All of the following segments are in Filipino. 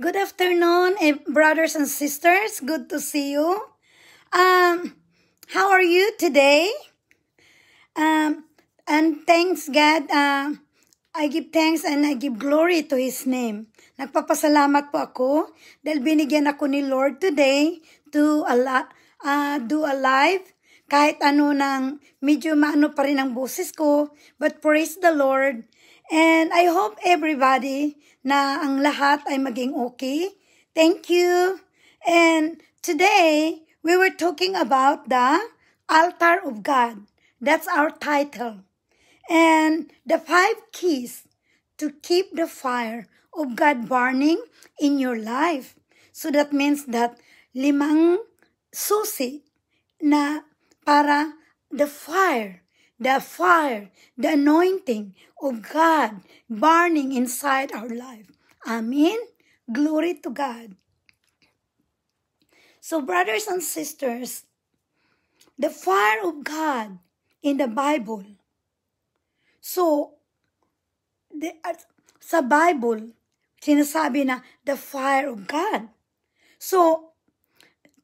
Good afternoon, eh, brothers and sisters. Good to see you. Um, how are you today? Um, and thanks God, uh, I give thanks and I give glory to His name. Nagpapasalamat po ako dahil binigyan ako ni Lord today to uh, do a live kahit ano nang medyo maano pa rin ang boses ko. But praise the Lord. And I hope everybody na ang lahat ay maging okay. Thank you. And today, we were talking about the altar of God. That's our title. And the five keys to keep the fire of God burning in your life. So that means that limang susi na para the fire, the fire, the anointing of God burning inside our life. Amen. Glory to God. So, brothers and sisters, the fire of God in the Bible. So, the, uh, sa Bible, sinasabi na the fire of God. So,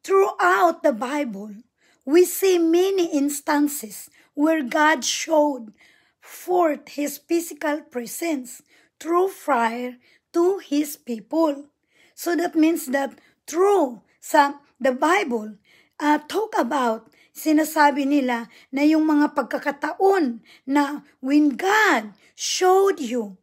throughout the Bible, we see many instances where God showed forth his physical presence through fire to his people. So that means that through sa the Bible, uh, talk about, sinasabi nila na yung mga pagkakataon na when God showed you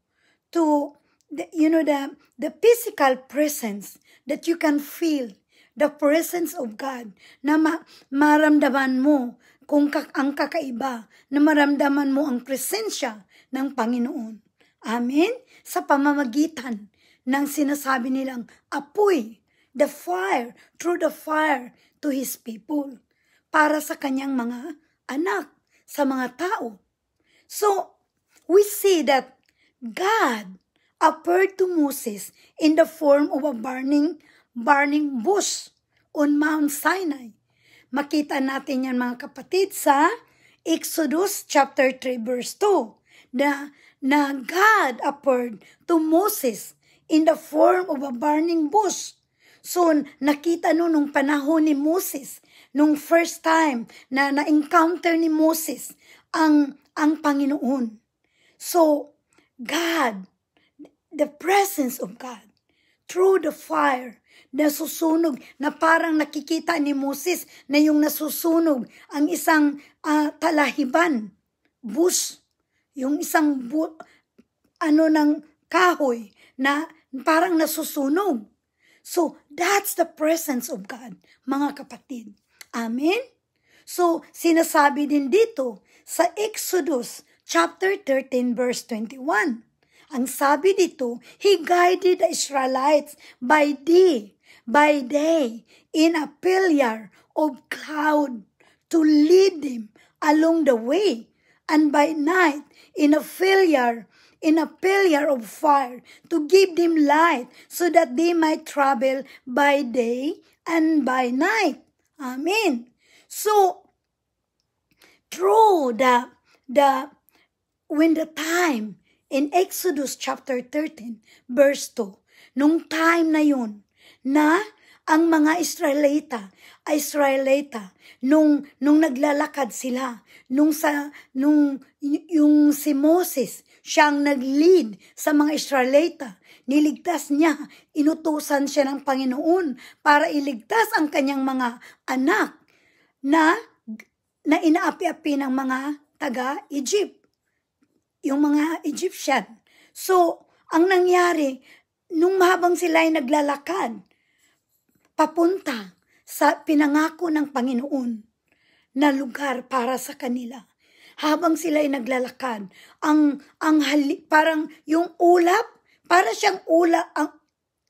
to, the, you know, the, the physical presence that you can feel, the presence of God, na ma- maramdaman mo kung ang kakaiba na maramdaman mo ang presensya ng Panginoon. Amen? Sa pamamagitan ng sinasabi nilang apoy, the fire, through the fire to His people, para sa kanyang mga anak, sa mga tao. So, we see that God appeared to Moses in the form of a burning, burning bush on Mount Sinai Makita natin yan mga kapatid sa Exodus chapter 3 verse 2 na, na God appeared to Moses in the form of a burning bush. So, nakita no nung panahon ni Moses, nung first time na na-encounter ni Moses ang, ang Panginoon. So, God, the presence of God, through the fire, nasusunog na parang nakikita ni Moses na yung nasusunog ang isang uh, talahiban, bus, yung isang bu- ano ng kahoy na parang nasusunog. So, that's the presence of God, mga kapatid. Amen? So, sinasabi din dito sa Exodus chapter 13 verse 21. Ang sabi dito, He guided the Israelites by day by day in a pillar of cloud to lead them along the way, and by night in a pillar in a pillar of fire to give them light so that they might travel by day and by night. Amen. So through the the when the time in Exodus chapter 13 verse 2 nung time na yun na ang mga Israelita, Israelita, nung, nung naglalakad sila, nung sa, nung, yung si Moses, siyang nag-lead sa mga Israelita, niligtas niya, inutusan siya ng Panginoon para iligtas ang kanyang mga anak na, na inaapi-api ng mga taga-Egypt, yung mga Egyptian. So, ang nangyari, nung habang sila ay naglalakad, papunta sa pinangako ng Panginoon na lugar para sa kanila. Habang sila ay naglalakad, ang, ang hali, parang yung ulap, para siyang ulap, ang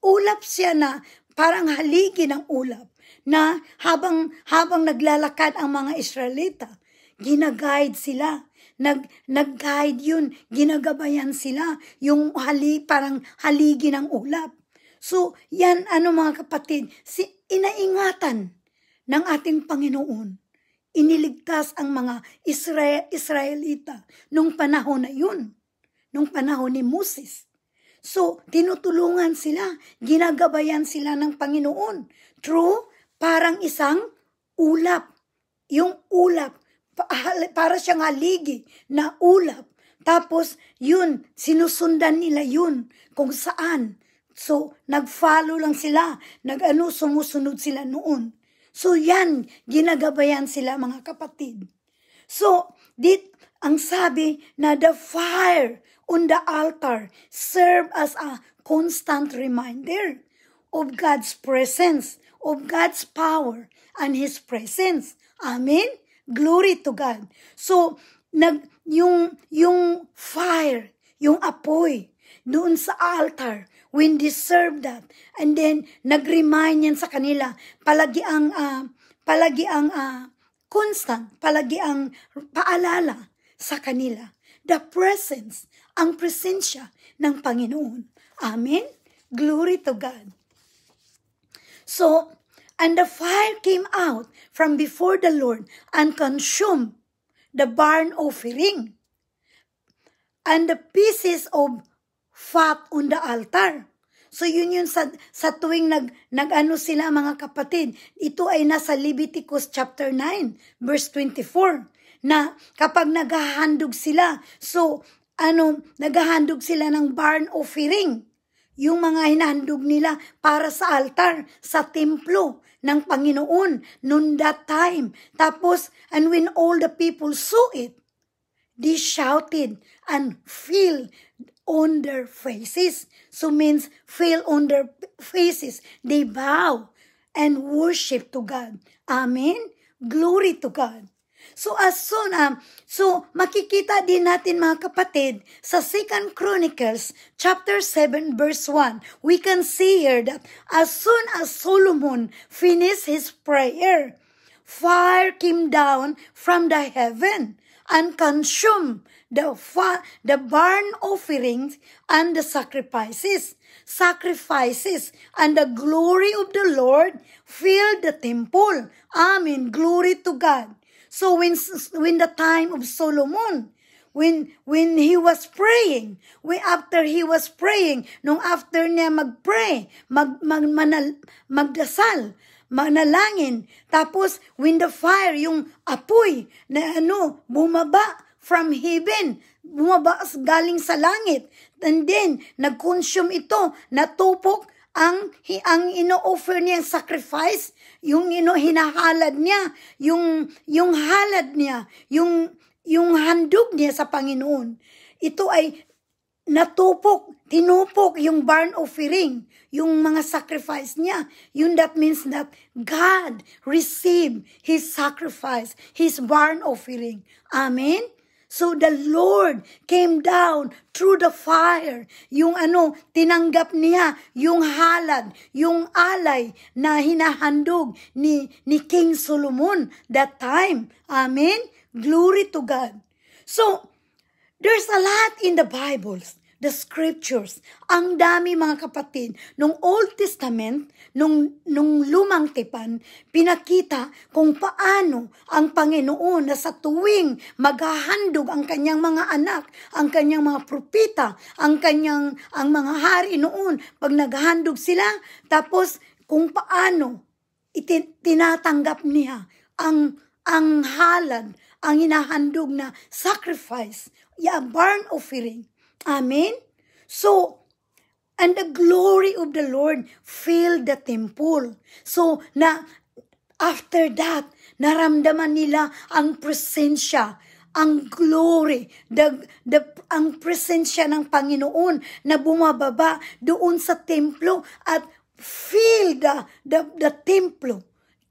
ulap siya na parang haligi ng ulap na habang habang naglalakad ang mga Israelita, ginaguide sila. Nag, nag-guide yun, ginagabayan sila, yung hali, parang haligi ng ulap. So, yan ano mga kapatid, si inaingatan ng ating Panginoon. Iniligtas ang mga Israel, Israelita nung panahon na yun, nung panahon ni Moses. So, tinutulungan sila, ginagabayan sila ng Panginoon. True, parang isang ulap. Yung ulap, para siyang haligi na ulap. Tapos, yun, sinusundan nila yun kung saan. So, nag-follow lang sila. Nag-ano, sumusunod sila noon. So, yan, ginagabayan sila mga kapatid. So, dit, ang sabi na the fire on the altar serve as a constant reminder of God's presence, of God's power, and His presence. Amen? Glory to God. So, nag, yung, yung fire, yung apoy, doon sa altar, when they that, and then nag-remind yan sa kanila, palagi ang, uh, palagi ang uh, constant, palagi ang paalala sa kanila. The presence, ang presensya ng Panginoon. Amen? Glory to God. So, and the fire came out from before the Lord and consumed the burnt offering and the pieces of fat on the altar. So yun yun sa, sa tuwing nag, nag-ano sila mga kapatid. Ito ay nasa Leviticus chapter 9 verse 24 na kapag naghahandog sila, so ano, naghahandog sila ng barn offering. Yung mga hinahandog nila para sa altar, sa templo ng Panginoon noon that time. Tapos, and when all the people saw it, they shouted and fell on their faces. So means fell on their faces. They bow and worship to God. Amen? Glory to God. So as soon, um, so makikita din natin mga kapatid sa 2 Chronicles chapter 7 verse 1, we can see here that as soon as Solomon finished his prayer, fire came down from the heaven and consumed the, the burnt offerings and the sacrifices. Sacrifices and the glory of the Lord filled the temple. Amen. Glory to God. So when, when the time of Solomon, when when he was praying, when after he was praying, nung after niya magpray, mag, mag manal, magdasal, manalangin, tapos when the fire, yung apoy na ano, bumaba from heaven, bumaba galing sa langit, and then nag-consume ito, natupok ang ang ino-offer niya sacrifice, yung ino hinahalad niya, yung yung halad niya, yung yung handog niya sa Panginoon. Ito ay natupok, tinupok yung burn offering, yung mga sacrifice niya. Yun that means that God received His sacrifice, His burn offering. Amen? So the Lord came down through the fire. Yung ano, tinanggap niya yung halad, yung alay na hinahandog ni, ni King Solomon that time. Amen? Glory to God. So, there's a lot in the Bibles the scriptures. Ang dami mga kapatid, nung Old Testament, nung, nung lumang tipan, pinakita kung paano ang Panginoon na sa tuwing maghahandog ang kanyang mga anak, ang kanyang mga propita, ang kanyang ang mga hari noon, pag naghahandog sila, tapos kung paano itin, tinatanggap niya ang ang halad, ang hinahandog na sacrifice, yeah, burn offering Amen? So, and the glory of the Lord filled the temple. So, na after that, naramdaman nila ang presensya, ang glory, the, the, ang presensya ng Panginoon na bumababa doon sa templo at fill the, the, the temple,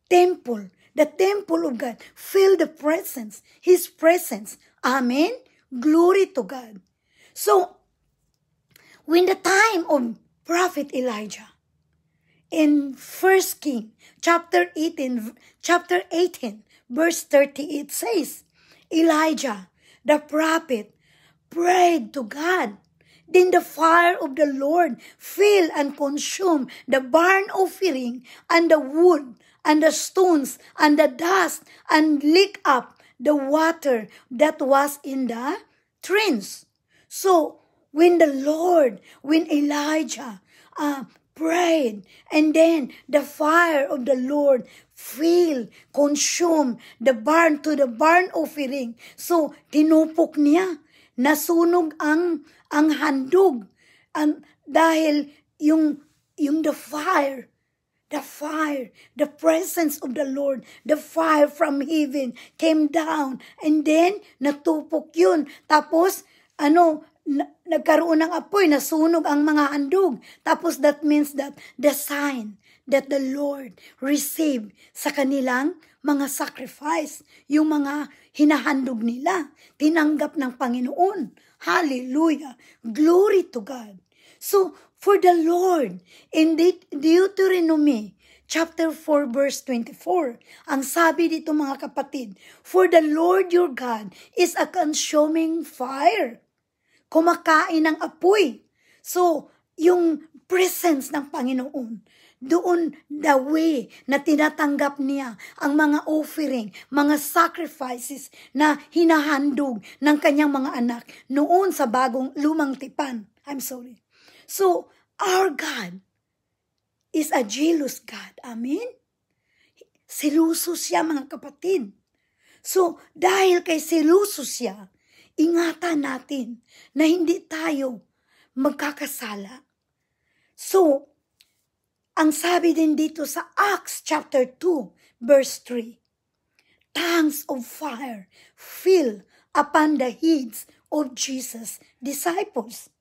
temple, the temple of God, fill the presence, His presence. Amen? Glory to God. So, when the time of Prophet Elijah, in 1 King chapter 18, chapter 18, verse 30, it says, Elijah, the prophet, prayed to God. Then the fire of the Lord filled and consumed the burnt offering and the wood and the stones and the dust and licked up the water that was in the trench. So, when the Lord, when Elijah uh, prayed, and then the fire of the Lord fill, consume the barn to the barn offering. So, tinupok niya. Nasunog ang, ang handog. Ang, dahil yung, yung the fire, the fire, the presence of the Lord, the fire from heaven came down. And then, natupok yun. Tapos, ano, nagkaroon ng apoy, nasunog ang mga handog. Tapos that means that the sign that the Lord received sa kanilang mga sacrifice, yung mga hinahandog nila, tinanggap ng Panginoon. Hallelujah! Glory to God! So, for the Lord, in Deuteronomy chapter 4 verse 24. Ang sabi dito mga kapatid, For the Lord your God is a consuming fire kumakain ng apoy. So, yung presence ng Panginoon, doon the way na tinatanggap niya ang mga offering, mga sacrifices na hinahandog ng kanyang mga anak noon sa bagong lumang tipan. I'm sorry. So, our God is a jealous God. Amen? Siluso siya mga kapatid. So, dahil kay siluso siya, ingatan natin na hindi tayo magkakasala. So, ang sabi din dito sa Acts chapter 2 verse 3, tongues of fire fill upon the heads of Jesus' disciples.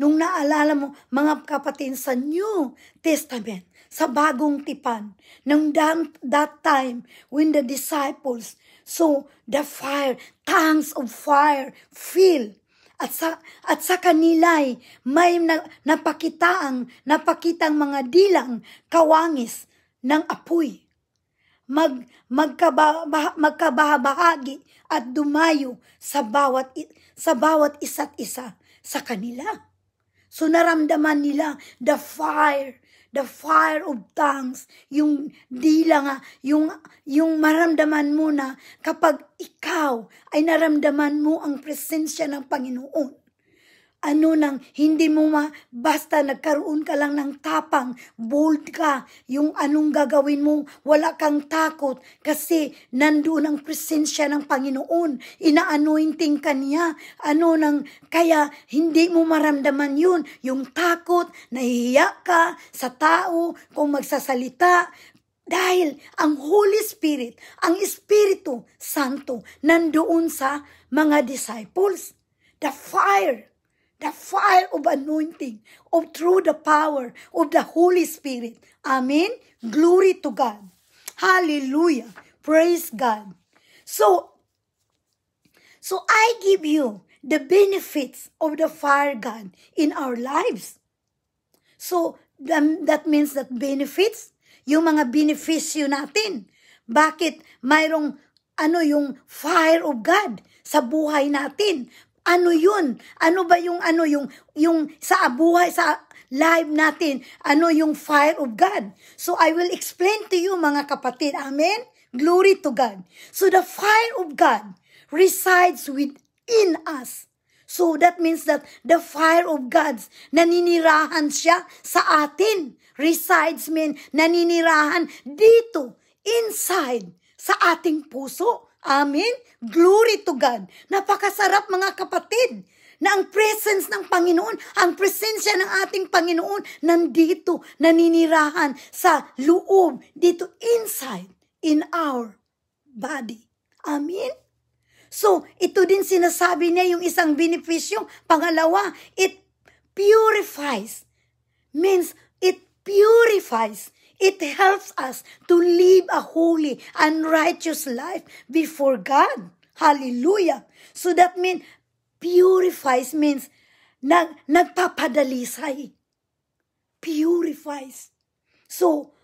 Nung naalala mo, mga kapatid, sa New Testament, sa bagong tipan, nung that, time when the disciples So, the fire, tongues of fire, fill. At sa, at sa kanila'y may na, napakitaang, napakitang mga dilang kawangis ng apoy. Mag, magkaba, magkabahagi at dumayo sa bawat, sa bawat isa't isa sa kanila. So naramdaman nila the fire the fire of tongues, yung dila nga, yung, yung maramdaman mo na kapag ikaw ay naramdaman mo ang presensya ng Panginoon ano nang hindi mo ma, basta nagkaroon ka lang ng tapang, bold ka, yung anong gagawin mo, wala kang takot kasi nandoon ang presensya ng Panginoon, ina-anointing ka niya, ano nang, kaya hindi mo maramdaman yun, yung takot, nahihiya ka sa tao, kung magsasalita, dahil ang Holy Spirit, ang Espiritu Santo, nandoon sa mga disciples. The fire the fire of anointing, of through the power of the Holy Spirit. Amen. Glory to God. Hallelujah. Praise God. So, so I give you the benefits of the fire God in our lives. So, that means that benefits, yung mga beneficyo natin. Bakit mayroong ano yung fire of God sa buhay natin? Ano yun? Ano ba yung ano yung yung sa buhay sa live natin? Ano yung fire of God? So I will explain to you mga kapatid. Amen. Glory to God. So the fire of God resides within us. So that means that the fire of God's naninirahan siya sa atin. Resides mean naninirahan dito, inside, sa ating puso. Amen? Glory to God. Napakasarap mga kapatid na ang presence ng Panginoon, ang presensya ng ating Panginoon nandito, naninirahan sa loob, dito inside, in our body. Amen? So, ito din sinasabi niya yung isang benepisyo. Pangalawa, it purifies. Means, it purifies It helps us to live a holy and righteous life before God. Hallelujah. So that means purifies means nag, nagpapadalisay. Purifies. So,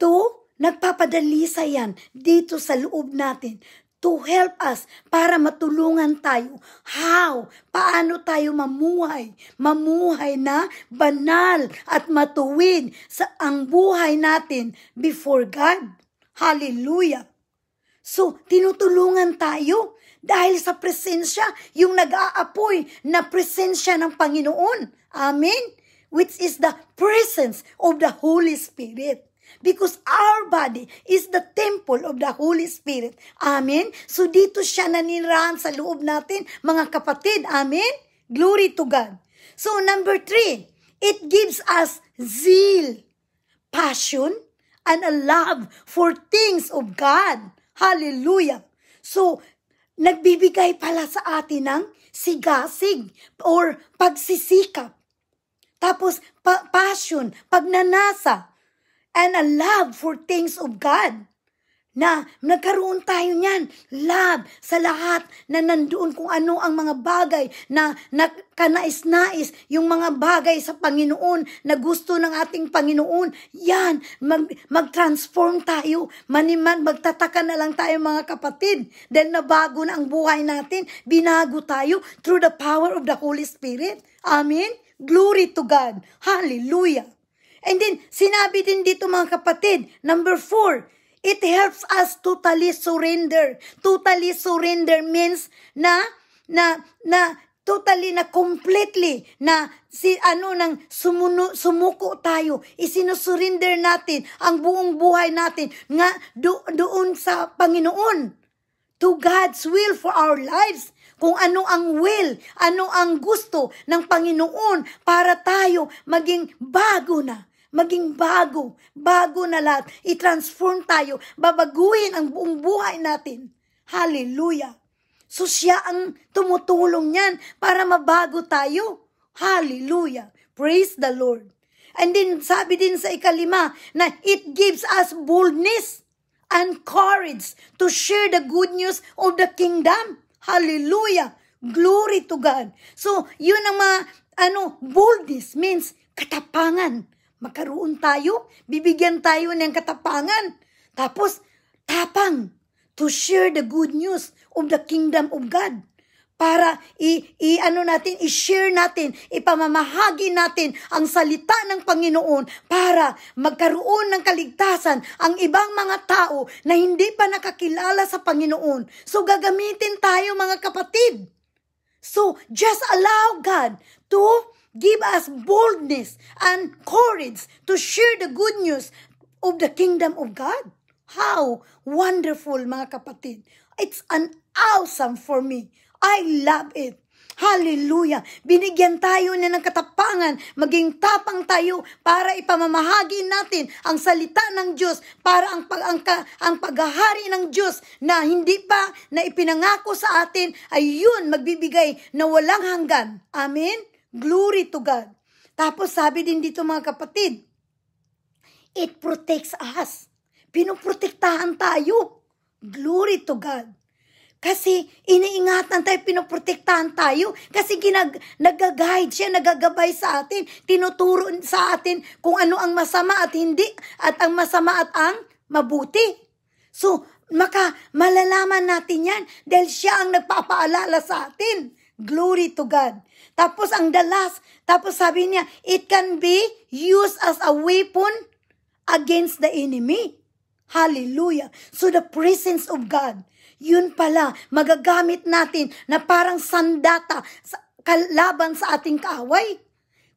to, nagpapadalisay yan dito sa loob natin to help us para matulungan tayo. How? Paano tayo mamuhay? Mamuhay na banal at matuwid sa ang buhay natin before God. Hallelujah. So, tinutulungan tayo Dahil sa presensya, yung nag-aapoy na presensya ng Panginoon. Amen? Which is the presence of the Holy Spirit. Because our body is the temple of the Holy Spirit. Amen? So dito siya naninirahan sa loob natin, mga kapatid. Amen? Glory to God. So number three, it gives us zeal, passion, and a love for things of God. Hallelujah. So, nagbibigay pala sa atin ng sigasig or pagsisikap. Tapos, pa- passion, pagnanasa, and a love for things of God. Na nagkaroon tayo niyan, love sa lahat na nandoon kung ano ang mga bagay na, na kanais-nais, yung mga bagay sa Panginoon na gusto ng ating Panginoon. Yan, mag, mag-transform tayo. Maniman, magtataka na lang tayo mga kapatid. Dahil nabago na ang buhay natin, binago tayo through the power of the Holy Spirit. Amen? Glory to God. Hallelujah. And then, sinabi din dito mga kapatid, number four, it helps us totally surrender. Totally surrender means na, na, na, totally na completely na si ano nang sumuno, sumuko tayo. Isinusurrender natin ang buong buhay natin nga do, doon sa Panginoon. To God's will for our lives. Kung ano ang will, ano ang gusto ng Panginoon para tayo maging bago na maging bago, bago na lahat. I-transform tayo, babaguhin ang buong buhay natin. Hallelujah. So siya ang tumutulong niyan para mabago tayo. Hallelujah. Praise the Lord. And then sabi din sa ikalima na it gives us boldness and courage to share the good news of the kingdom. Hallelujah. Glory to God. So, yun ang mga, ano, boldness means katapangan magkaroon tayo, bibigyan tayo ng katapangan. Tapos, tapang to share the good news of the kingdom of God para i, i ano natin i-share natin, ipamamahagi natin ang salita ng Panginoon para magkaroon ng kaligtasan ang ibang mga tao na hindi pa nakakilala sa Panginoon. So gagamitin tayo mga kapatid. So just allow God to Give us boldness and courage to share the good news of the kingdom of God. How wonderful, mga kapatid. It's an awesome for me. I love it. Hallelujah! Binigyan tayo niya ng katapangan, maging tapang tayo para ipamamahagi natin ang salita ng Diyos para ang, pag, ang, ang paghahari ng Diyos na hindi pa na ipinangako sa atin ay yun magbibigay na walang hanggan. Amen? Glory to God. Tapos sabi din dito mga kapatid, it protects us. Pinoprotektahan tayo. Glory to God. Kasi iniingatan tayo, pinoprotektahan tayo. Kasi ginag, nag-guide siya, nagagabay sa atin. Tinuturo sa atin kung ano ang masama at hindi. At ang masama at ang mabuti. So, maka, malalaman natin yan dahil siya ang nagpapaalala sa atin. Glory to God. Tapos ang the last, tapos sabi niya, it can be used as a weapon against the enemy. Hallelujah. So the presence of God, yun pala, magagamit natin na parang sandata sa, kalaban sa ating kaaway.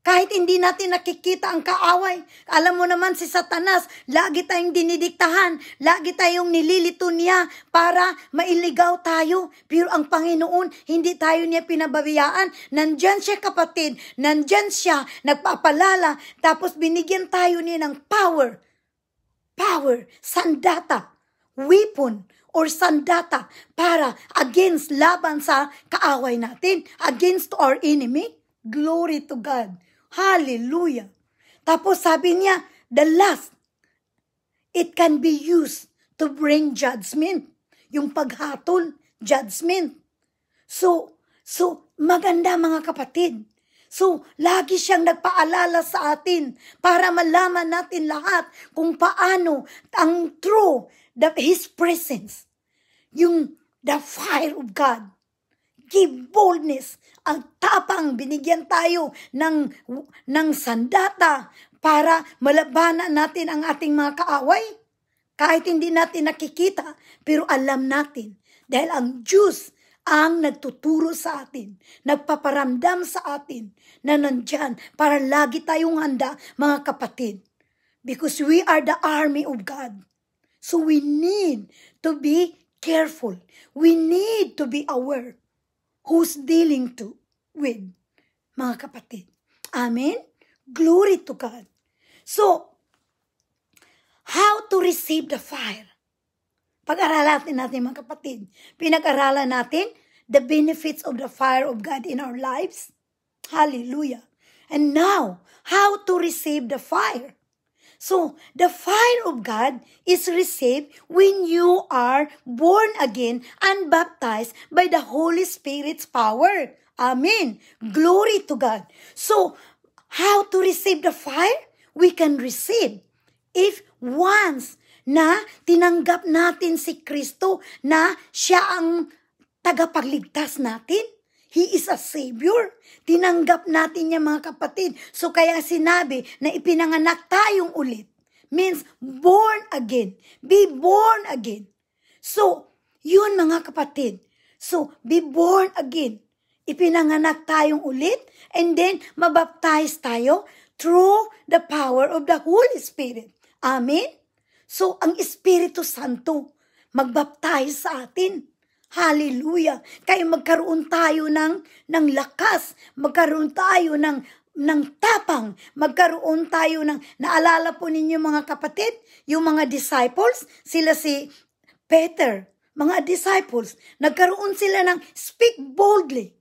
Kahit hindi natin nakikita ang kaaway. Alam mo naman si Satanas, lagi tayong dinidiktahan, lagi tayong nililito niya para mailigaw tayo. Pero ang Panginoon, hindi tayo niya pinababayaan. Nandyan siya kapatid, nandyan siya, nagpapalala, tapos binigyan tayo niya ng power. Power, sandata, weapon, or sandata para against laban sa kaaway natin, against our enemy. Glory to God. Hallelujah. Tapos sabi niya, the last, it can be used to bring judgment. Yung paghatol, judgment. So, so maganda mga kapatid. So, lagi siyang nagpaalala sa atin para malaman natin lahat kung paano ang true, the, His presence, yung the fire of God, give boldness ang tapang binigyan tayo ng, ng sandata para malabanan natin ang ating mga kaaway. Kahit hindi natin nakikita, pero alam natin dahil ang Diyos ang nagtuturo sa atin, nagpaparamdam sa atin na nandyan para lagi tayong handa, mga kapatid. Because we are the army of God. So we need to be careful. We need to be aware who's dealing to with, mga kapatid. Amen? Glory to God. So, how to receive the fire? Pag-aralan natin mga kapatid. Pinag-aralan natin the benefits of the fire of God in our lives. Hallelujah. And now, how to receive the fire? So, the fire of God is received when you are born again and baptized by the Holy Spirit's power. Amen. Glory to God. So, how to receive the fire? We can receive if once na tinanggap natin si Kristo na siya ang tagapagligtas natin. He is a Savior. Tinanggap natin niya mga kapatid. So kaya sinabi na ipinanganak tayong ulit. Means born again. Be born again. So, yun mga kapatid. So, be born again. Ipinanganak tayong ulit and then mabaptize tayo through the power of the Holy Spirit. Amen? So, ang Espiritu Santo magbaptize sa atin. Hallelujah. Kaya magkaroon tayo ng, ng lakas, magkaroon tayo ng, ng tapang, magkaroon tayo ng, naalala po ninyo mga kapatid, yung mga disciples, sila si Peter, mga disciples, nagkaroon sila ng speak boldly,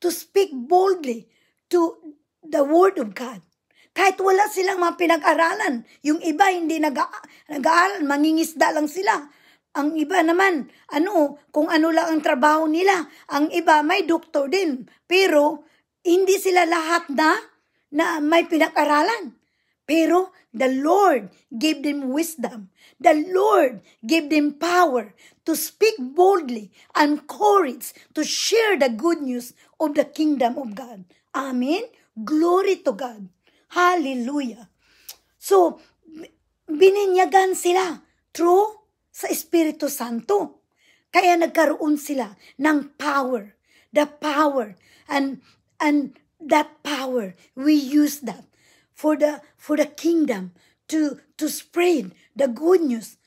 to speak boldly to the word of God. Kahit wala silang mga pinag-aralan. Yung iba hindi nag-aaral, mangingisda lang sila. Ang iba naman, ano, kung ano lang ang trabaho nila. Ang iba may doktor din. Pero hindi sila lahat na na may pinag-aralan. Pero the Lord gave them wisdom. The Lord gave them power to speak boldly and courage to share the good news of the kingdom of God. Amen. Glory to God. Hallelujah. So, bininyagan sila through sa Espiritu Santo. Kaya nagkaroon sila ng power. The power. And, and that power, we use that for the, for the kingdom to, to spread the good news.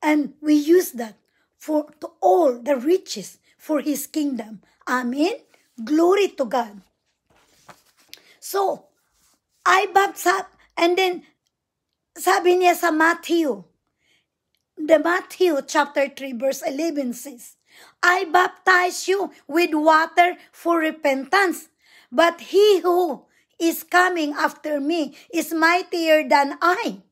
And we use that for to all the riches for His kingdom. Amen? Glory to God. So, I baptized, and then sabi niya sa Matthew, the Matthew chapter 3 verse 11 says, I baptize you with water for repentance, but he who is coming after me is mightier than I,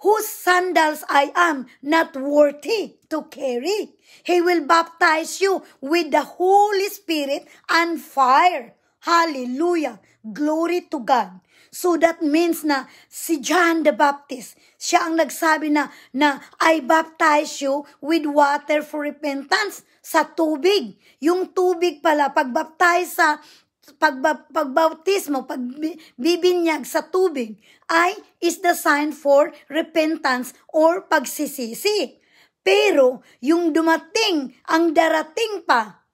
whose sandals I am not worthy to carry. He will baptize you with the Holy Spirit and fire. Hallelujah. Glory to God. So that means na si John the Baptist, siya ang nagsabi na, na I baptize you with water for repentance sa tubig. Yung tubig pala, pagbaptize sa pagba, pagbautismo, pagbibinyag sa tubig ay is the sign for repentance or pagsisisi. Pero yung dumating, ang darating pa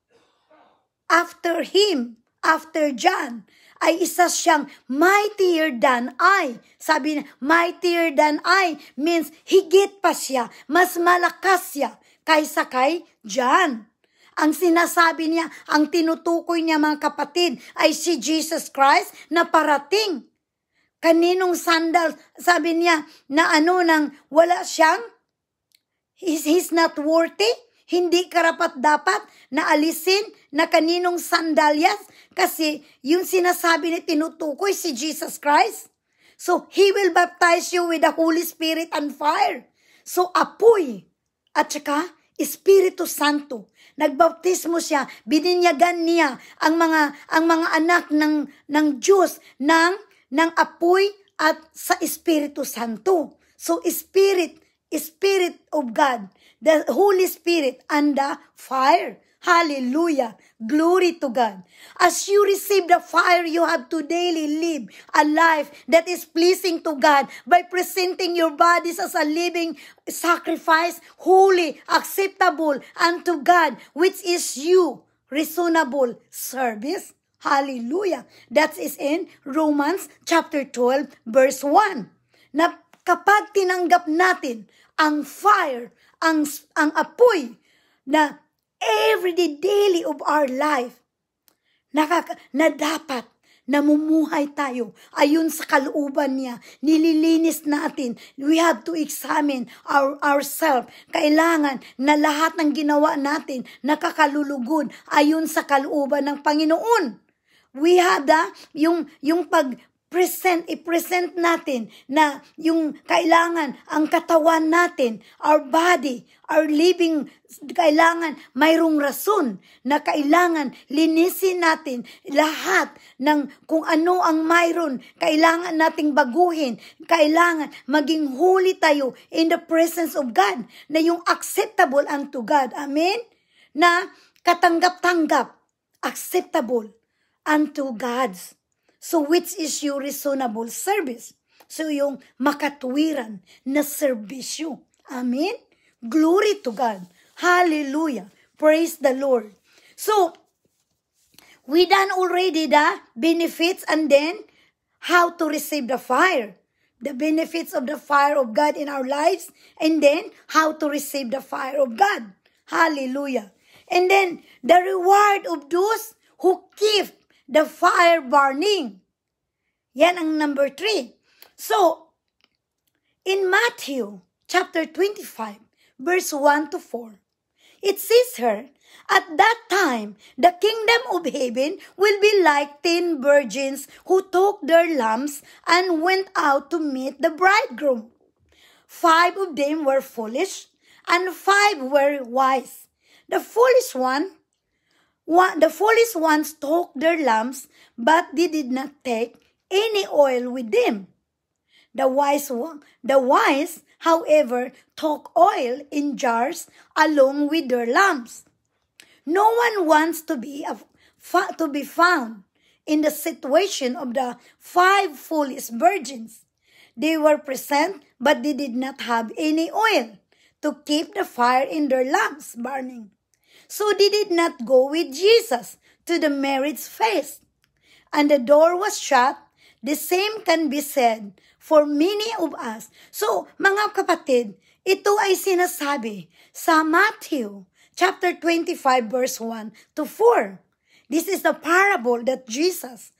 after him, after John, ay isa siyang mightier than I. Sabi niya, mightier than I means higit pa siya, mas malakas siya kaysa kay John. Ang sinasabi niya, ang tinutukoy niya mga kapatid ay si Jesus Christ na parating. Kaninong sandal, sabi niya na ano nang wala siyang, he's, he's not worthy, hindi karapat dapat na alisin na kaninong sandalyas kasi yung sinasabi ni tinutukoy si Jesus Christ. So, He will baptize you with the Holy Spirit and fire. So, apoy at saka Espiritu Santo. Nagbaptismo siya, bininyagan niya ang mga ang mga anak ng ng Diyos ng ng apoy at sa Espiritu Santo. So Spirit, Spirit of God the Holy Spirit and the fire. Hallelujah. Glory to God. As you receive the fire, you have to daily live a life that is pleasing to God by presenting your bodies as a living sacrifice, holy, acceptable unto God, which is you, reasonable service. Hallelujah. That is in Romans chapter 12 verse 1. Na kapag tinanggap natin ang fire, ang, ang apoy na everyday daily of our life, nakaka, na dapat namumuhay tayo ayon sa kalooban niya. Nililinis natin. We have to examine our, ourselves. Kailangan na lahat ng ginawa natin nakakalulugod ayon sa kalooban ng Panginoon. We have the, yung, yung pag, present, i-present natin na yung kailangan, ang katawan natin, our body, our living, kailangan mayroong rason na kailangan linisin natin lahat ng kung ano ang mayroon, kailangan nating baguhin, kailangan maging holy tayo in the presence of God, na yung acceptable unto God. Amen? Na katanggap-tanggap, acceptable unto God's So which is your reasonable service? So yung makatwiran na serbisyo. Amen? Glory to God. Hallelujah. Praise the Lord. So, we done already the benefits and then how to receive the fire. The benefits of the fire of God in our lives and then how to receive the fire of God. Hallelujah. And then the reward of those who keep the fire burning. Yan ang number three. So, in Matthew chapter 25, verse 1 to 4, it says here, At that time, the kingdom of heaven will be like ten virgins who took their lamps and went out to meet the bridegroom. Five of them were foolish, and five were wise. The foolish one one, the foolish ones took their lamps, but they did not take any oil with them. The wise the wise, however, took oil in jars along with their lamps. No one wants to be a, to be found in the situation of the five foolish virgins. They were present, but they did not have any oil to keep the fire in their lamps burning. So they did not go with Jesus to the marriage feast. And the door was shut. The same can be said for many of us. So, mga kapatid, ito ay sinasabi sa Matthew chapter 25 verse 1 to 4. This is the parable that Jesus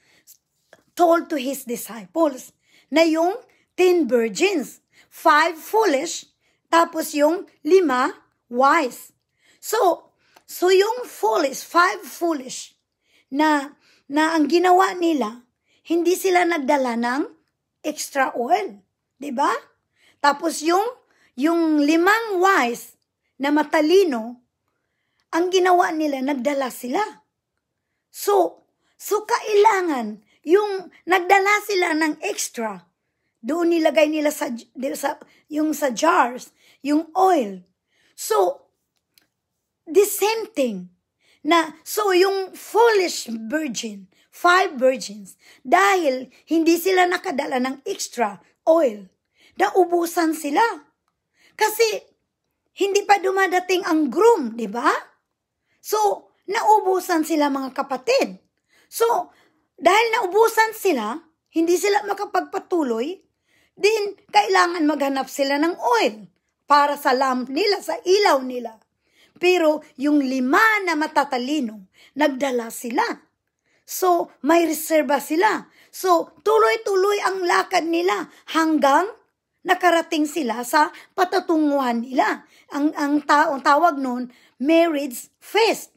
told to his disciples na yung 10 virgins, 5 foolish, tapos yung lima wise. So, So yung foolish, five foolish, na, na ang ginawa nila, hindi sila nagdala ng extra oil. ba? Diba? Tapos yung, yung limang wise na matalino, ang ginawa nila, nagdala sila. So, so kailangan, yung nagdala sila ng extra, doon nilagay nila sa, sa yung sa jars, yung oil. So, the same thing. Na, so yung foolish virgin, five virgins, dahil hindi sila nakadala ng extra oil, naubusan sila. Kasi, hindi pa dumadating ang groom, di ba? So, naubusan sila mga kapatid. So, dahil naubusan sila, hindi sila makapagpatuloy, din kailangan maghanap sila ng oil para sa lamp nila, sa ilaw nila. Pero yung lima na matatalino, nagdala sila. So, may reserba sila. So, tuloy-tuloy ang lakad nila hanggang nakarating sila sa patatunguhan nila. Ang, ang taong tawag nun, marriage feast.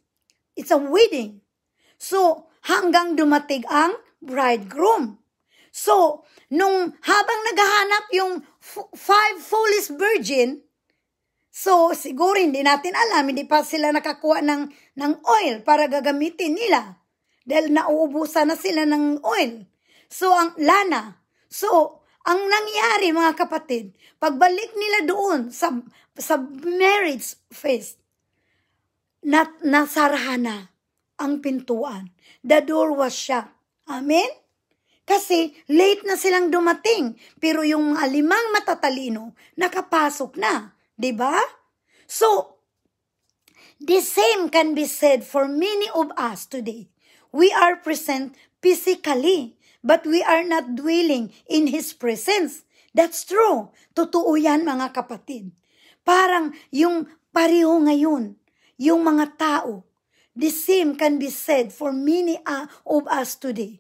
It's a wedding. So, hanggang dumating ang bridegroom. So, nung habang naghahanap yung five foolish virgin, So, siguro hindi natin alam, hindi pa sila nakakuha ng, ng oil para gagamitin nila. Dahil nauubusan na sila ng oil. So, ang lana. So, ang nangyari mga kapatid, pagbalik nila doon sa, sa marriage feast, nat nasarahan na ang pintuan. The door was shut. Amen? Kasi late na silang dumating, pero yung mga limang matatalino nakapasok na, 'di ba? So, the same can be said for many of us today. We are present physically, but we are not dwelling in His presence. That's true. Totoo yan mga kapatid. Parang yung pareho ngayon, yung mga tao, the same can be said for many uh, of us today.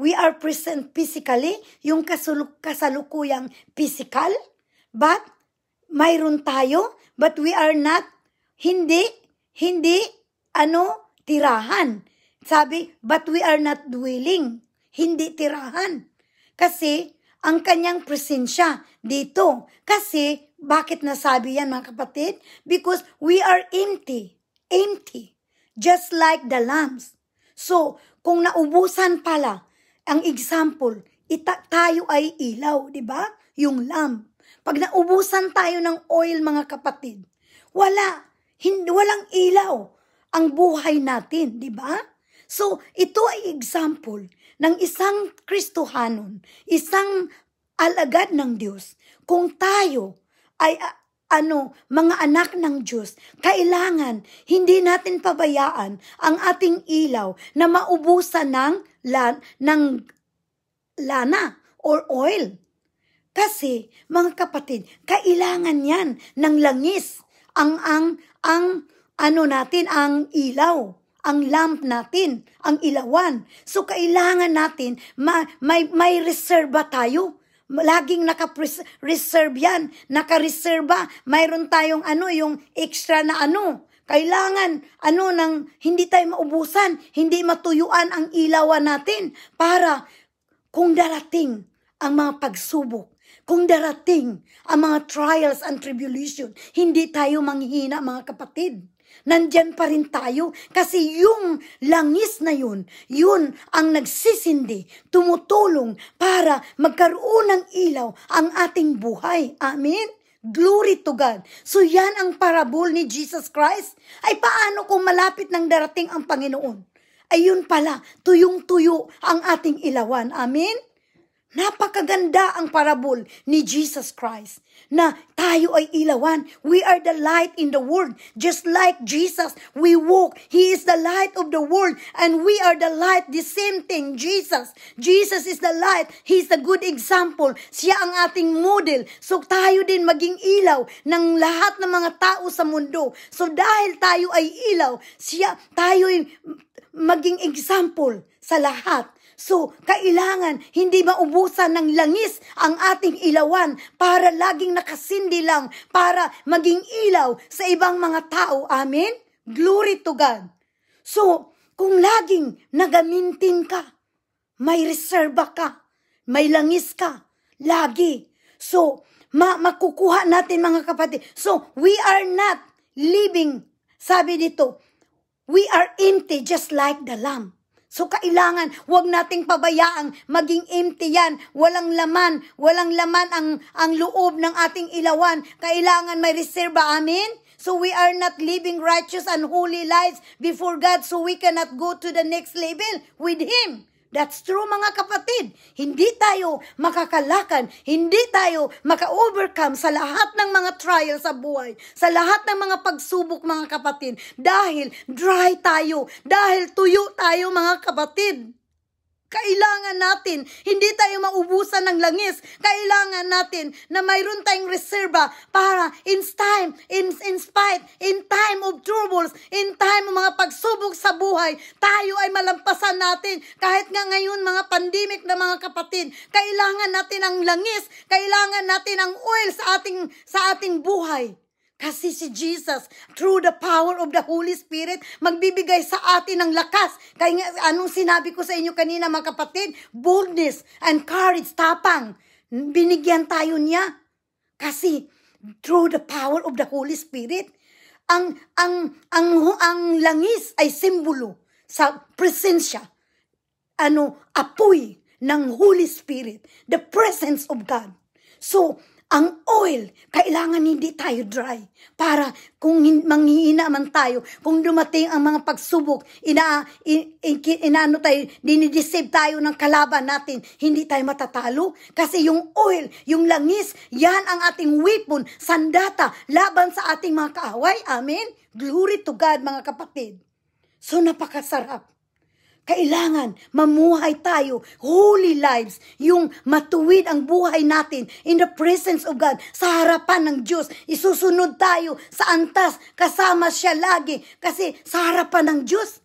We are present physically, yung kasalukuyang physical, but mayroon tayo, but we are not, hindi, hindi, ano, tirahan. Sabi, but we are not dwelling, hindi tirahan. Kasi, ang kanyang presensya dito. Kasi, bakit nasabi yan mga kapatid? Because we are empty. Empty. Just like the lambs. So, kung naubusan pala ang example, ita tayo ay ilaw, di ba? Yung lamp. Pag naubusan tayo ng oil, mga kapatid, wala, hindi, walang ilaw ang buhay natin, di ba? So, ito ay example ng isang Kristohanon, isang alagad ng Diyos. Kung tayo ay ano, mga anak ng Diyos, kailangan hindi natin pabayaan ang ating ilaw na maubusan ng, lan, ng lana or oil. Kasi, mga kapatid, kailangan yan ng langis. Ang, ang, ang, ano natin, ang ilaw ang lamp natin, ang ilawan. So, kailangan natin, ma, may, may reserva tayo Laging naka-reserve yan. Naka-reserva. Mayroon tayong ano, yung extra na ano. Kailangan, ano, nang hindi tayo maubusan, hindi matuyuan ang ilawan natin para kung darating ang mga pagsubok, kung darating ang mga trials and tribulation, hindi tayo manghihina mga kapatid nandyan pa rin tayo kasi yung langis na yun, yun ang nagsisindi, tumutulong para magkaroon ng ilaw ang ating buhay. Amen? Glory to God. So yan ang parabol ni Jesus Christ. Ay paano kung malapit nang darating ang Panginoon? Ayun pala, tuyong-tuyo ang ating ilawan. Amen? Napakaganda ang parabol ni Jesus Christ na tayo ay ilawan. We are the light in the world. Just like Jesus, we walk. He is the light of the world and we are the light. The same thing, Jesus. Jesus is the light. He is the good example. Siya ang ating model. So tayo din maging ilaw ng lahat ng mga tao sa mundo. So dahil tayo ay ilaw, siya, tayo ay maging example sa lahat So, kailangan hindi maubusan ng langis ang ating ilawan para laging nakasindi lang, para maging ilaw sa ibang mga tao. Amen? Glory to God. So, kung laging nagamintin ka, may reserba ka, may langis ka, lagi. So, ma makukuha natin mga kapatid. So, we are not living, sabi dito, we are empty just like the lamb. So kailangan, huwag nating pabayaang maging empty yan. Walang laman, walang laman ang, ang loob ng ating ilawan. Kailangan may reserva, amin? So we are not living righteous and holy lives before God so we cannot go to the next level with Him. That's true mga kapatid. Hindi tayo makakalakan, hindi tayo maka-overcome sa lahat ng mga trials sa buhay, sa lahat ng mga pagsubok mga kapatid, dahil dry tayo, dahil tuyo tayo mga kapatid. Kailangan natin, hindi tayo maubusan ng langis. Kailangan natin na mayroon tayong reserva para in time, in, in spite, in time of troubles, in time of mga pagsubok sa buhay, tayo ay malampasan natin. Kahit nga ngayon mga pandemic na mga kapatid, kailangan natin ang langis, kailangan natin ang oil sa ating, sa ating buhay. Kasi si Jesus, through the power of the Holy Spirit, magbibigay sa atin ng lakas. Kaya anong sinabi ko sa inyo kanina mga kapatid? Boldness and courage, tapang. Binigyan tayo niya. Kasi through the power of the Holy Spirit, ang ang ang ang langis ay simbolo sa presensya ano apoy ng Holy Spirit the presence of God so ang oil, kailangan hindi tayo dry. Para kung manghihina man tayo, kung dumating ang mga pagsubok, ina, in, in, inaano tayo, dinideceive tayo ng kalaban natin, hindi tayo matatalo. Kasi yung oil, yung langis, yan ang ating weapon, sandata, laban sa ating mga kaaway. Amen? Glory to God, mga kapatid. So napakasarap. Kailangan mamuhay tayo, holy lives, yung matuwid ang buhay natin in the presence of God, sa harapan ng Diyos. Isusunod tayo sa antas, kasama siya lagi, kasi sa harapan ng Diyos,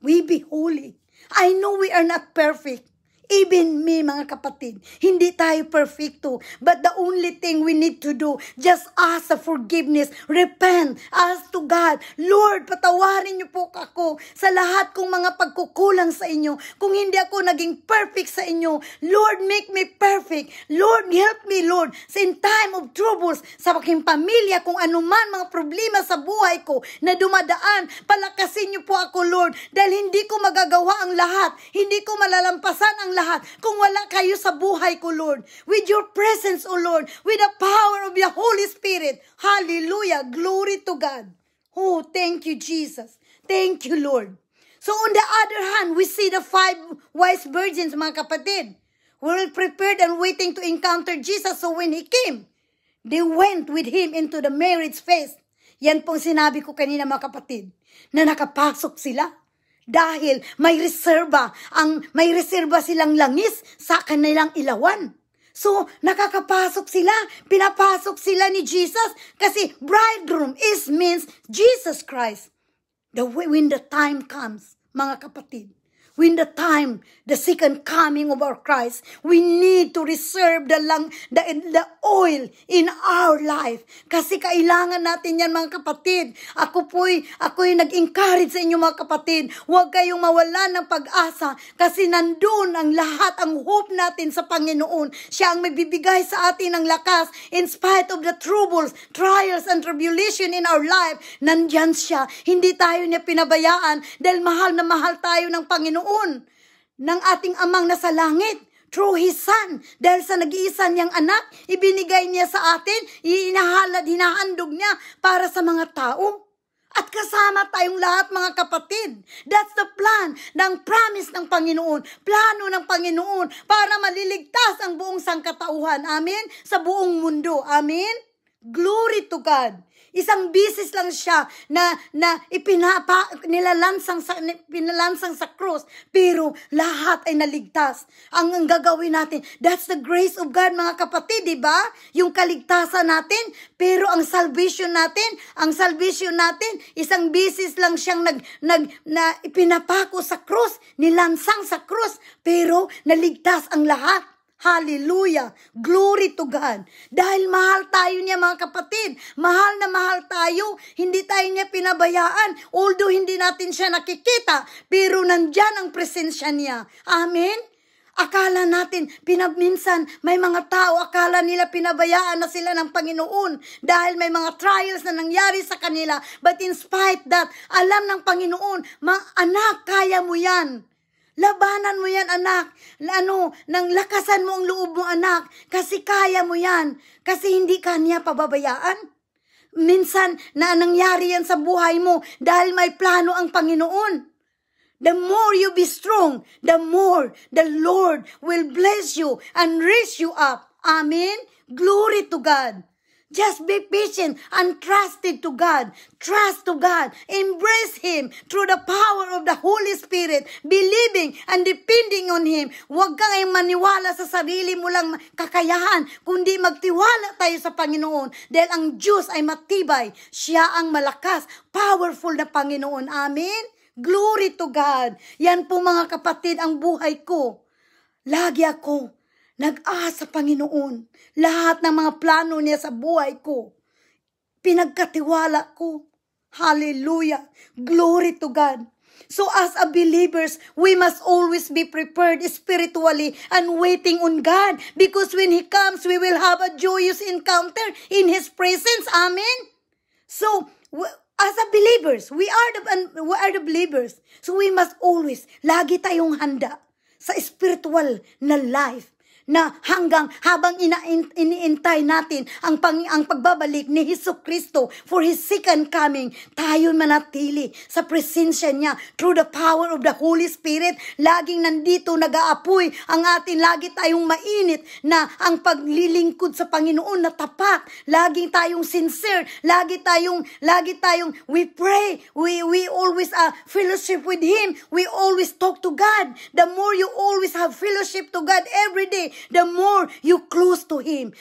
we be holy. I know we are not perfect. Even me, mga kapatid, hindi tayo perfecto. But the only thing we need to do, just ask for forgiveness, repent, ask to God, Lord, patawarin niyo po ako sa lahat kong mga pagkukulang sa inyo. Kung hindi ako naging perfect sa inyo, Lord, make me perfect. Lord, help me, Lord, sa in time of troubles, sa aking pamilya, kung anuman mga problema sa buhay ko na dumadaan, palakasin niyo po ako, Lord, dahil hindi ko magagawa ang lahat. Hindi ko malalampasan ang lahat kung wala kayo sa buhay ko, Lord. With your presence, O Lord, with the power of your Holy Spirit. Hallelujah. Glory to God. Oh, thank you, Jesus. Thank you, Lord. So on the other hand, we see the five wise virgins, mga kapatid, were prepared and waiting to encounter Jesus. So when He came, they went with Him into the marriage feast. Yan pong sinabi ko kanina mga kapatid, na nakapasok sila dahil may reserba, ang may reserba silang langis sa kanilang ilawan. So, nakakapasok sila, pinapasok sila ni Jesus kasi bridegroom is means Jesus Christ. The when the time comes, mga kapatid, when the time, the second coming of our Christ, we need to reserve the, lang, the, the oil in our life. Kasi kailangan natin yan mga kapatid. Ako po'y, ako'y nag-encourage sa inyo mga kapatid. Huwag kayong mawala ng pag-asa kasi nandun ang lahat, ang hope natin sa Panginoon. Siya ang magbibigay sa atin ng lakas in spite of the troubles, trials, and tribulation in our life. Nandyan siya. Hindi tayo niya pinabayaan dahil mahal na mahal tayo ng Panginoon Panginoon ng ating amang nasa langit through His Son. Dahil sa nag-iisa niyang anak, ibinigay niya sa atin, inahalad, hinahandog niya para sa mga tao. At kasama tayong lahat mga kapatid. That's the plan ng promise ng Panginoon. Plano ng Panginoon para maliligtas ang buong sangkatauhan. Amen? Sa buong mundo. Amen? Glory to God. Isang bisis lang siya na, na ipinapa, nilalansang sa, pinalansang sa cross. Pero lahat ay naligtas. Ang, ang gagawin natin, that's the grace of God mga kapatid, di ba? Yung kaligtasan natin, pero ang salvation natin, ang salvation natin, isang bisis lang siyang nag, nag, na ipinapako sa cross, nilansang sa cross, pero naligtas ang lahat. Hallelujah! Glory to God! Dahil mahal tayo niya mga kapatid. Mahal na mahal tayo. Hindi tayo niya pinabayaan. Although hindi natin siya nakikita, pero nandyan ang presensya niya. Amen? Akala natin, pinabminsan, may mga tao, akala nila pinabayaan na sila ng Panginoon dahil may mga trials na nangyari sa kanila. But in spite that, alam ng Panginoon, mga anak, kaya mo yan. Labanan mo yan, anak. Ano, nang lakasan mo ang loob mo, anak. Kasi kaya mo yan. Kasi hindi ka niya pababayaan. Minsan na nangyari yan sa buhay mo dahil may plano ang Panginoon. The more you be strong, the more the Lord will bless you and raise you up. Amen? Glory to God. Just be patient and trusted to God. Trust to God. Embrace Him through the power of the Holy Spirit. Believing and depending on Him. Huwag kang ay maniwala sa sarili mo lang kakayahan, kundi magtiwala tayo sa Panginoon. Dahil ang Diyos ay matibay. Siya ang malakas, powerful na Panginoon. Amen? Glory to God. Yan po mga kapatid ang buhay ko. Lagi ako nag-asa Panginoon. Lahat ng mga plano niya sa buhay ko, pinagkatiwala ko. Hallelujah. Glory to God. So as a believers, we must always be prepared spiritually and waiting on God because when He comes, we will have a joyous encounter in His presence. Amen? So, as a believers, we are the, we are the believers. So we must always, lagi tayong handa sa spiritual na life na hanggang habang ina iniintay natin ang, pang, ang pagbabalik ni Hesus Kristo for His second coming, tayo manatili sa presensya niya through the power of the Holy Spirit. Laging nandito nag-aapoy ang atin, lagi tayong mainit na ang paglilingkod sa Panginoon na tapat. Laging tayong sincere, lagi tayong, lagi tayong, we pray, we, we always uh, fellowship with Him, we always talk to God. The more you always have fellowship to God every day, the more you close to Him.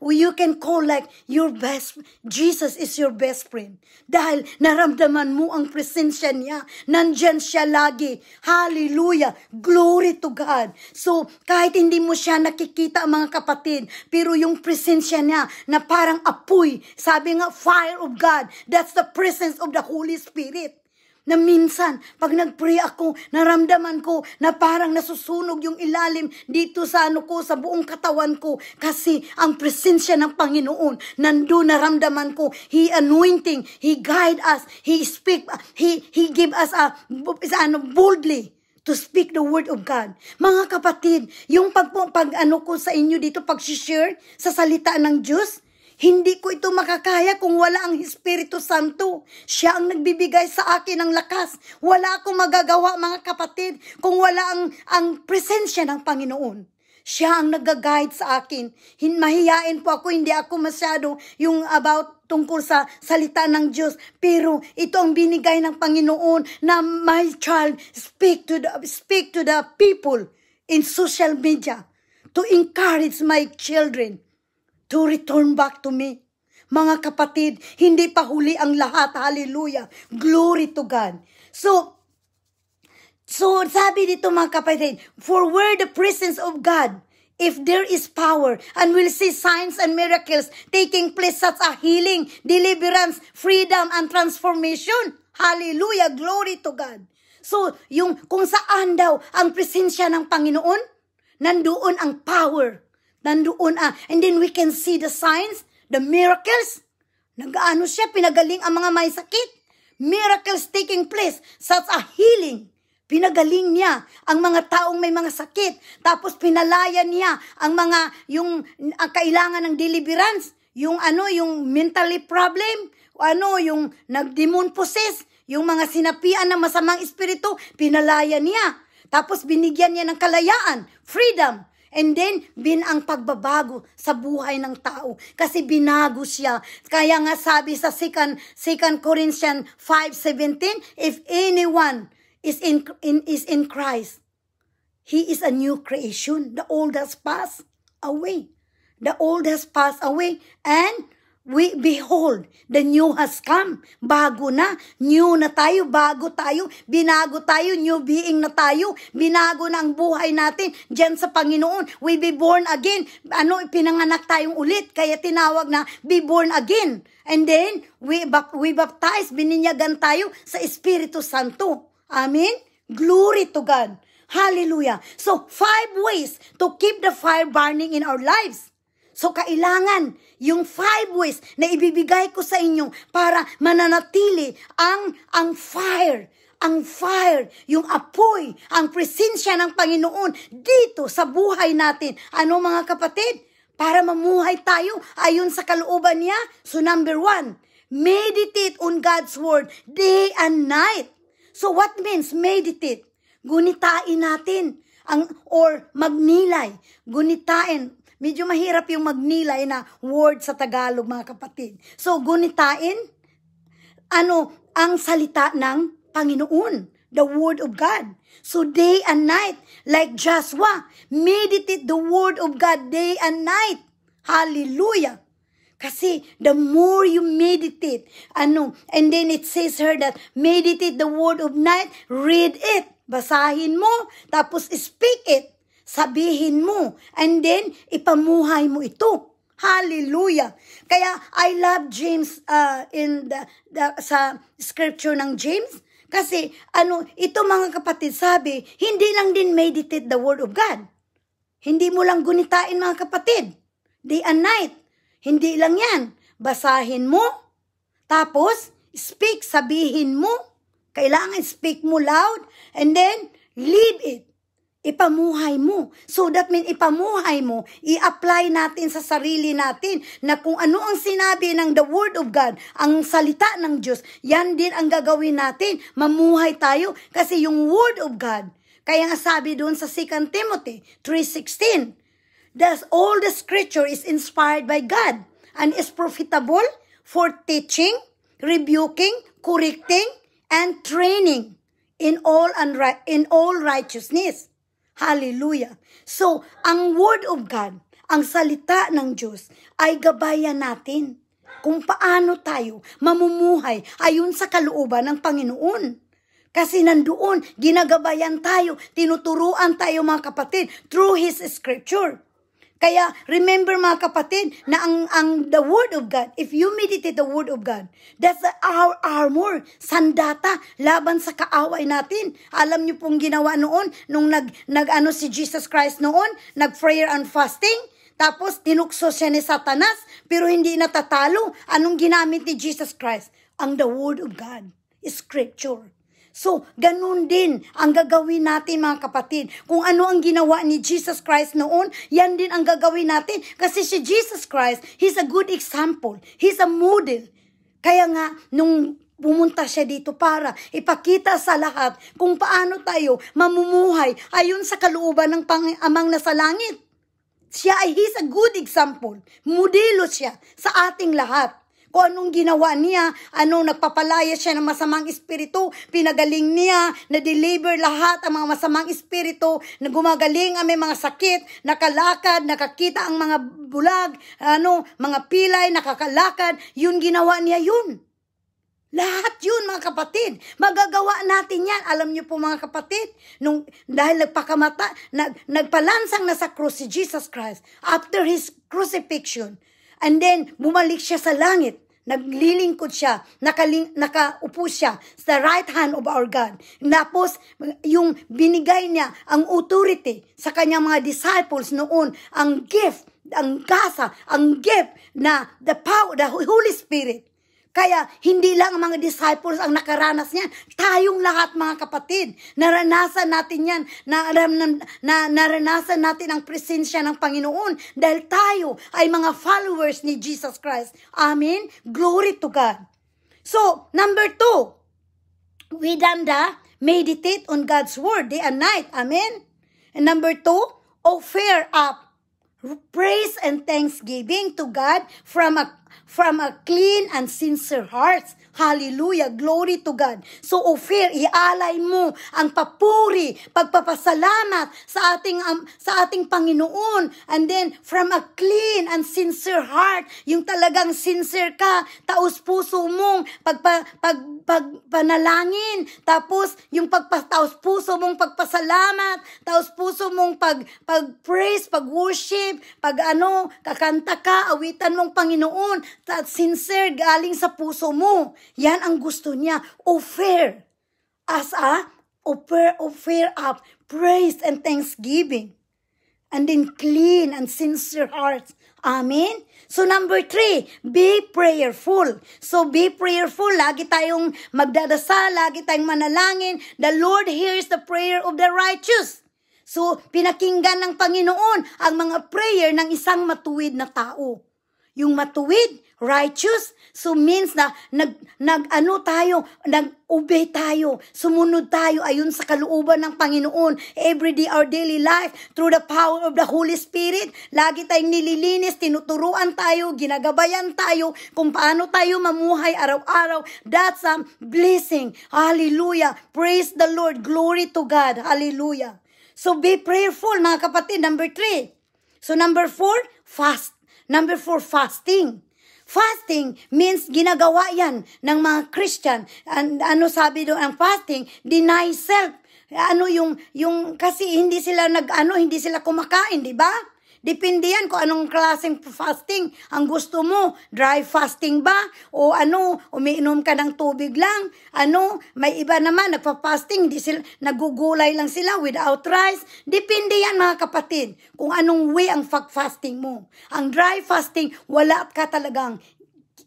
You can call like your best, Jesus is your best friend. Dahil naramdaman mo ang presensya niya. Nandyan siya lagi. Hallelujah. Glory to God. So, kahit hindi mo siya nakikita mga kapatid, pero yung presensya niya na parang apoy, sabi nga, fire of God, that's the presence of the Holy Spirit na minsan, pag nag-pray ako, naramdaman ko na parang nasusunog yung ilalim dito sa ano ko, sa buong katawan ko. Kasi ang presensya ng Panginoon, nandun naramdaman ko, He anointing, He guide us, He speak, He, He give us a, ano, boldly to speak the word of God. Mga kapatid, yung pag, pag ano ko sa inyo dito, pag-share sa salita ng Diyos, hindi ko ito makakaya kung wala ang Espiritu Santo. Siya ang nagbibigay sa akin ng lakas. Wala akong magagawa mga kapatid kung wala ang, ang presensya ng Panginoon. Siya ang nag-guide sa akin. Hin mahiyain po ako, hindi ako masyado yung about tungkol sa salita ng Diyos. Pero ito ang binigay ng Panginoon na my child, speak to the, speak to the people in social media to encourage my children to return back to me. Mga kapatid, hindi pa huli ang lahat. Hallelujah. Glory to God. So, so sabi dito mga kapatid, for where the presence of God, if there is power, and we'll see signs and miracles taking place such a healing, deliverance, freedom, and transformation. Hallelujah. Glory to God. So, yung kung saan daw ang presensya ng Panginoon, nandoon ang power Nandoon ah. And then we can see the signs, the miracles. Nagaano siya, pinagaling ang mga may sakit. Miracles taking place, such a healing. Pinagaling niya ang mga taong may mga sakit. Tapos pinalaya niya ang mga, yung ang kailangan ng deliverance. Yung ano, yung mentally problem. Ano, yung nagdemon possess. Yung mga sinapian ng masamang espiritu, pinalaya niya. Tapos binigyan niya ng kalayaan, freedom. And then, bin ang pagbabago sa buhay ng tao. Kasi binago siya. Kaya nga sabi sa 2, 2 Corinthians 5.17, If anyone is in, in, is in Christ, he is a new creation. The old has passed away. The old has passed away. And we behold, the new has come. Bago na, new na tayo, bago tayo, binago tayo, new being na tayo, binago na ang buhay natin diyan sa Panginoon. We be born again. Ano, pinanganak tayong ulit, kaya tinawag na be born again. And then, we, we baptize, bininyagan tayo sa Espiritu Santo. Amen? Glory to God. Hallelujah. So, five ways to keep the fire burning in our lives. So, kailangan yung five ways na ibibigay ko sa inyo para mananatili ang, ang fire ang fire, yung apoy, ang presensya ng Panginoon dito sa buhay natin. Ano mga kapatid? Para mamuhay tayo ayon sa kalooban niya. So number one, meditate on God's word day and night. So what means meditate? Gunitain natin ang or magnilay, gunitain, Medyo mahirap yung magnilay na word sa Tagalog, mga kapatid. So, gunitain, ano, ang salita ng Panginoon, the word of God. So, day and night, like Joshua, meditate the word of God day and night. Hallelujah. Kasi the more you meditate, ano, and then it says here that meditate the word of night, read it, basahin mo, tapos speak it sabihin mo, and then ipamuhay mo ito. Hallelujah. Kaya I love James uh, in the, the sa scripture ng James kasi ano, ito mga kapatid sabi, hindi lang din meditate the word of God. Hindi mo lang gunitain mga kapatid. Day and night. Hindi lang yan. Basahin mo. Tapos, speak, sabihin mo. Kailangan speak mo loud. And then, lead it. Ipamuhay mo. So that mean ipamuhay mo, i-apply natin sa sarili natin na kung ano ang sinabi ng the Word of God, ang salita ng Diyos, yan din ang gagawin natin. Mamuhay tayo kasi yung Word of God, kaya nga sabi doon sa 2 Timothy 3.16, Thus all the scripture is inspired by God and is profitable for teaching, rebuking, correcting, and training in all in all righteousness. Hallelujah. So, ang word of God, ang salita ng Diyos ay gabayan natin kung paano tayo mamumuhay ayon sa kalooban ng Panginoon. Kasi nandoon, ginagabayan tayo, tinuturuan tayo mga kapatid through His Scripture. Kaya remember mga kapatid na ang, ang the word of God, if you meditate the word of God, that's our armor, sandata, laban sa kaaway natin. Alam niyo pong ginawa noon, nung nag, nag ano si Jesus Christ noon, nag prayer and fasting, tapos tinukso siya ni Satanas, pero hindi natatalo. Anong ginamit ni Jesus Christ? Ang the word of God, scripture. So, ganun din ang gagawin natin mga kapatid. Kung ano ang ginawa ni Jesus Christ noon, yan din ang gagawin natin. Kasi si Jesus Christ, He's a good example. He's a model. Kaya nga, nung pumunta siya dito para ipakita sa lahat kung paano tayo mamumuhay ayon sa kalooban ng pang amang nasa langit. Siya ay he's a good example. Modelo siya sa ating lahat kung anong ginawa niya, anong nagpapalaya siya ng masamang espiritu, pinagaling niya, na-deliver lahat ang mga masamang espiritu, na gumagaling ang may mga sakit, nakalakad, nakakita ang mga bulag, ano, mga pilay, nakakalakad, yun ginawa niya yun. Lahat yun, mga kapatid. Magagawa natin yan. Alam niyo po, mga kapatid, nung, dahil nagpakamata, nag, nagpalansang na sa krus si Jesus Christ after His crucifixion, And then, bumalik siya sa langit. Naglilingkod siya, nakaling, nakaupo siya sa right hand of our God. Tapos, yung binigay niya ang authority sa kanyang mga disciples noon, ang gift, ang gasa, ang gift na the power, the Holy Spirit. Kaya hindi lang ang mga disciples ang nakaranas niyan. Tayong lahat mga kapatid, naranasan natin yan. Na, na, na, naranasan natin ang presensya ng Panginoon dahil tayo ay mga followers ni Jesus Christ. Amen? Glory to God. So, number two, we danda meditate on God's word day and night. Amen? And number two, offer up praise and thanksgiving to God from a from a clean and sincere heart. Hallelujah. Glory to God. So offer, ialay mo ang papuri, pagpapasalamat sa ating um, sa ating Panginoon. And then from a clean and sincere heart, yung talagang sincere ka, taos puso mong pagpa, pag, pagpanalangin, tapos yung pagpataos puso mong pagpasalamat, taos puso mong pag pag-praise, pag-worship, pag ano, kakanta ka, awitan mong Panginoon, sincere galing sa puso mo. Yan ang gusto niya. Offer as a offer, offer up praise and thanksgiving. And then clean and sincere hearts. Amen? So number three, be prayerful. So be prayerful. Lagi tayong magdadasal, lagi tayong manalangin. The Lord hears the prayer of the righteous. So pinakinggan ng Panginoon ang mga prayer ng isang matuwid na tao. Yung matuwid, righteous, so means na nag, nag ano tayo, nag-obey tayo, sumunod tayo ayon sa kalooban ng Panginoon. Every day, our daily life, through the power of the Holy Spirit, lagi tayong nililinis, tinuturuan tayo, ginagabayan tayo kung paano tayo mamuhay araw-araw. That's a blessing. Hallelujah. Praise the Lord. Glory to God. Hallelujah. So be prayerful, mga kapatid. Number three. So number four, fast. Number four, fasting. Fasting means ginagawa yan ng mga Christian. And, ano sabi doon ang fasting? Deny self. Ano yung, yung, kasi hindi sila nag, ano, hindi sila kumakain, di ba? Depende yan kung anong klaseng fasting ang gusto mo. Dry fasting ba? O ano, umiinom ka ng tubig lang? Ano, may iba naman, nagpa-fasting, hindi sila, nagugulay lang sila without rice. Depende yan mga kapatid, kung anong way ang fasting mo. Ang dry fasting, wala ka talagang,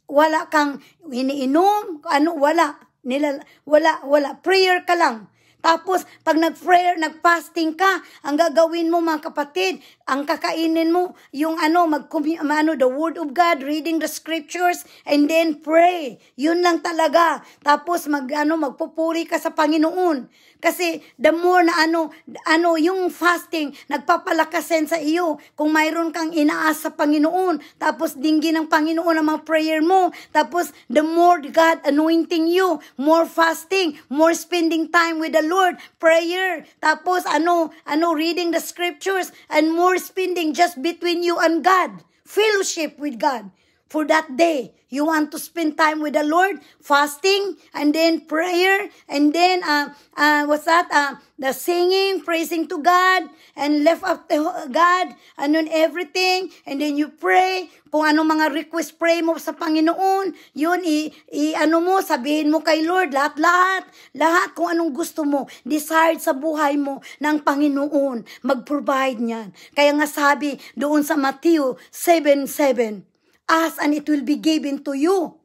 wala kang iniinom, ano, wala. Nila, wala, wala. Prayer ka lang. Tapos, pag nag-prayer, nag-fasting ka, ang gagawin mo mga kapatid, ang kakainin mo, yung ano, mag ano, the word of God, reading the scriptures, and then pray. Yun lang talaga. Tapos, mag, ano, magpupuri ka sa Panginoon. Kasi the more na ano, ano yung fasting, nagpapalakasin sa iyo. Kung mayroon kang inaas sa Panginoon, tapos dinggin ng Panginoon ang mga prayer mo, tapos the more God anointing you, more fasting, more spending time with the Lord, prayer, tapos ano, ano, reading the scriptures, and more spending just between you and God, fellowship with God for that day. You want to spend time with the Lord, fasting, and then prayer, and then, uh, uh, what's that? Uh, the singing, praising to God, and lift up to God, and then everything, and then you pray, kung ano mga request pray mo sa Panginoon, yun, i, i ano mo, sabihin mo kay Lord, lahat-lahat, lahat kung anong gusto mo, desired sa buhay mo ng Panginoon, mag-provide niyan. Kaya nga sabi doon sa Matthew 7.7, Ask and it will be given to you.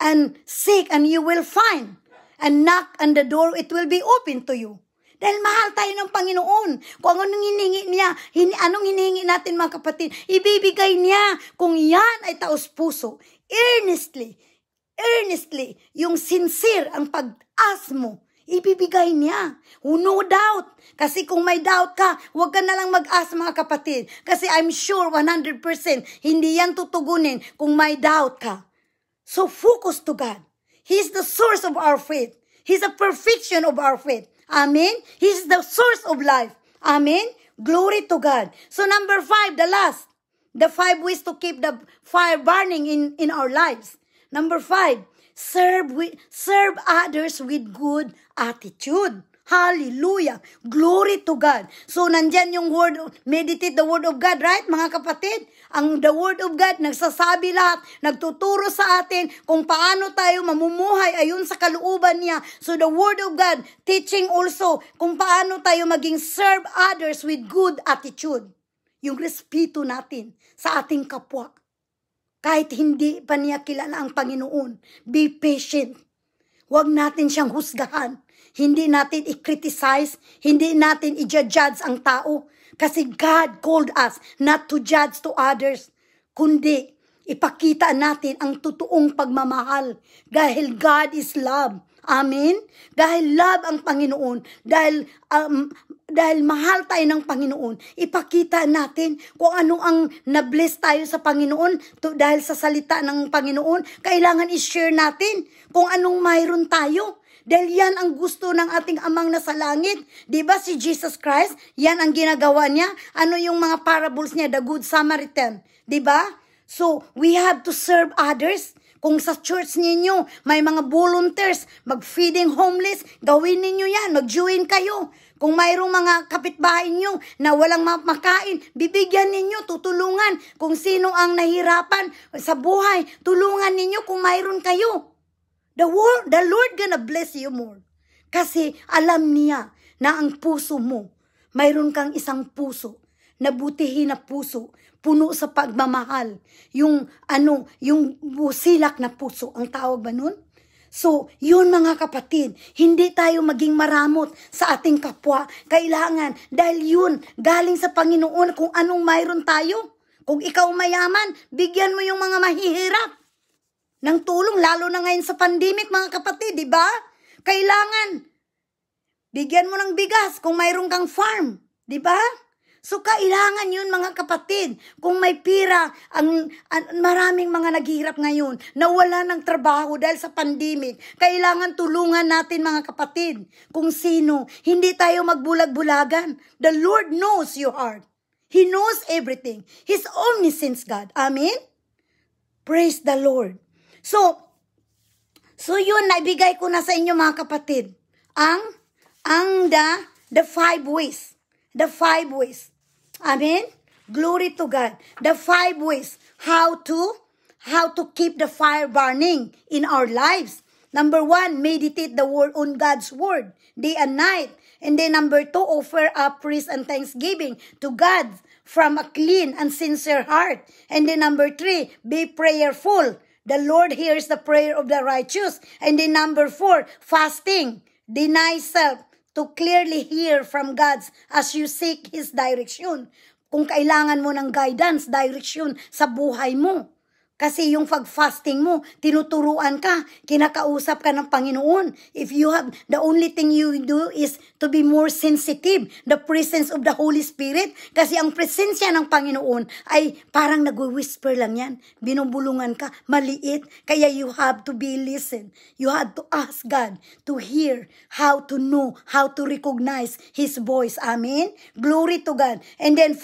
And seek and you will find. And knock and the door it will be open to you. Dahil mahal tayo ng Panginoon. Kung anong hinihingi niya, hin, anong hinihingi natin mga kapatid, ibibigay niya kung yan ay taos puso. Earnestly, earnestly, yung sincere ang pag-ask mo ibibigay niya. No doubt. Kasi kung may doubt ka, huwag ka na lang mag-ask mga kapatid. Kasi I'm sure 100% hindi yan tutugunin kung may doubt ka. So focus to God. He's the source of our faith. He's the perfection of our faith. Amen? He's the source of life. Amen? Glory to God. So number five, the last. The five ways to keep the fire burning in, in our lives. Number five, serve, with, serve others with good attitude. Hallelujah. Glory to God. So, nandyan yung word, meditate the word of God, right, mga kapatid? Ang the word of God, nagsasabi lahat, nagtuturo sa atin kung paano tayo mamumuhay ayon sa kalooban niya. So, the word of God, teaching also kung paano tayo maging serve others with good attitude. Yung respeto natin sa ating kapwa. Kahit hindi pa niya kilala ang Panginoon, be patient. Huwag natin siyang husgahan hindi natin i-criticize, hindi natin i-judge ang tao. Kasi God called us not to judge to others, kundi ipakita natin ang totoong pagmamahal. Dahil God is love. Amen? Dahil love ang Panginoon, dahil um, dahil mahal tayo ng Panginoon, ipakita natin kung ano ang na-bless tayo sa Panginoon to, dahil sa salita ng Panginoon. Kailangan i-share natin kung anong mayroon tayo. Dahil yan ang gusto ng ating amang nasa langit. Di ba si Jesus Christ, yan ang ginagawa niya. Ano yung mga parables niya, the Good Samaritan. Di ba? So, we have to serve others. Kung sa church ninyo, may mga volunteers, mag-feeding homeless, gawin ninyo yan, mag-join kayo. Kung mayroong mga kapitbahay nyo na walang makain, bibigyan ninyo, tutulungan. Kung sino ang nahirapan sa buhay, tulungan ninyo kung mayroon kayo. The, Lord, the Lord gonna bless you more. Kasi alam niya na ang puso mo, mayroon kang isang puso, nabutihin na puso, puno sa pagmamahal. Yung ano, yung busilak na puso, ang tawag ba nun? So, yun mga kapatid, hindi tayo maging maramot sa ating kapwa. Kailangan, dahil yun, galing sa Panginoon kung anong mayroon tayo. Kung ikaw mayaman, bigyan mo yung mga mahihirap ng tulong, lalo na ngayon sa pandemic, mga kapatid, di ba? Kailangan, bigyan mo ng bigas kung mayroon kang farm, di ba? So, kailangan yun mga kapatid. Kung may pira, ang, ang maraming mga naghihirap ngayon, na wala ng trabaho dahil sa pandemic, kailangan tulungan natin mga kapatid. Kung sino, hindi tayo magbulag-bulagan. The Lord knows your heart. He knows everything. He's omniscient God. Amen? Praise the Lord. So, so yun, naibigay ko na sa inyo mga kapatid. Ang, ang the, the five ways. The five ways. Amen? Glory to God. The five ways how to, how to keep the fire burning in our lives. Number one, meditate the word on God's word day and night. And then number two, offer up praise and thanksgiving to God from a clean and sincere heart. And then number three, be prayerful The Lord hears the prayer of the righteous. And then number four, fasting. Deny self to clearly hear from God's as you seek His direction. Kung kailangan mo ng guidance, direction sa buhay mo. Kasi yung pag-fasting mo, tinuturuan ka, kinakausap ka ng Panginoon. If you have, the only thing you do is to be more sensitive, the presence of the Holy Spirit. Kasi ang presensya ng Panginoon ay parang nag-whisper lang yan. Binubulungan ka, maliit. Kaya you have to be listen. You have to ask God to hear, how to know, how to recognize His voice. Amen? Glory to God. And then,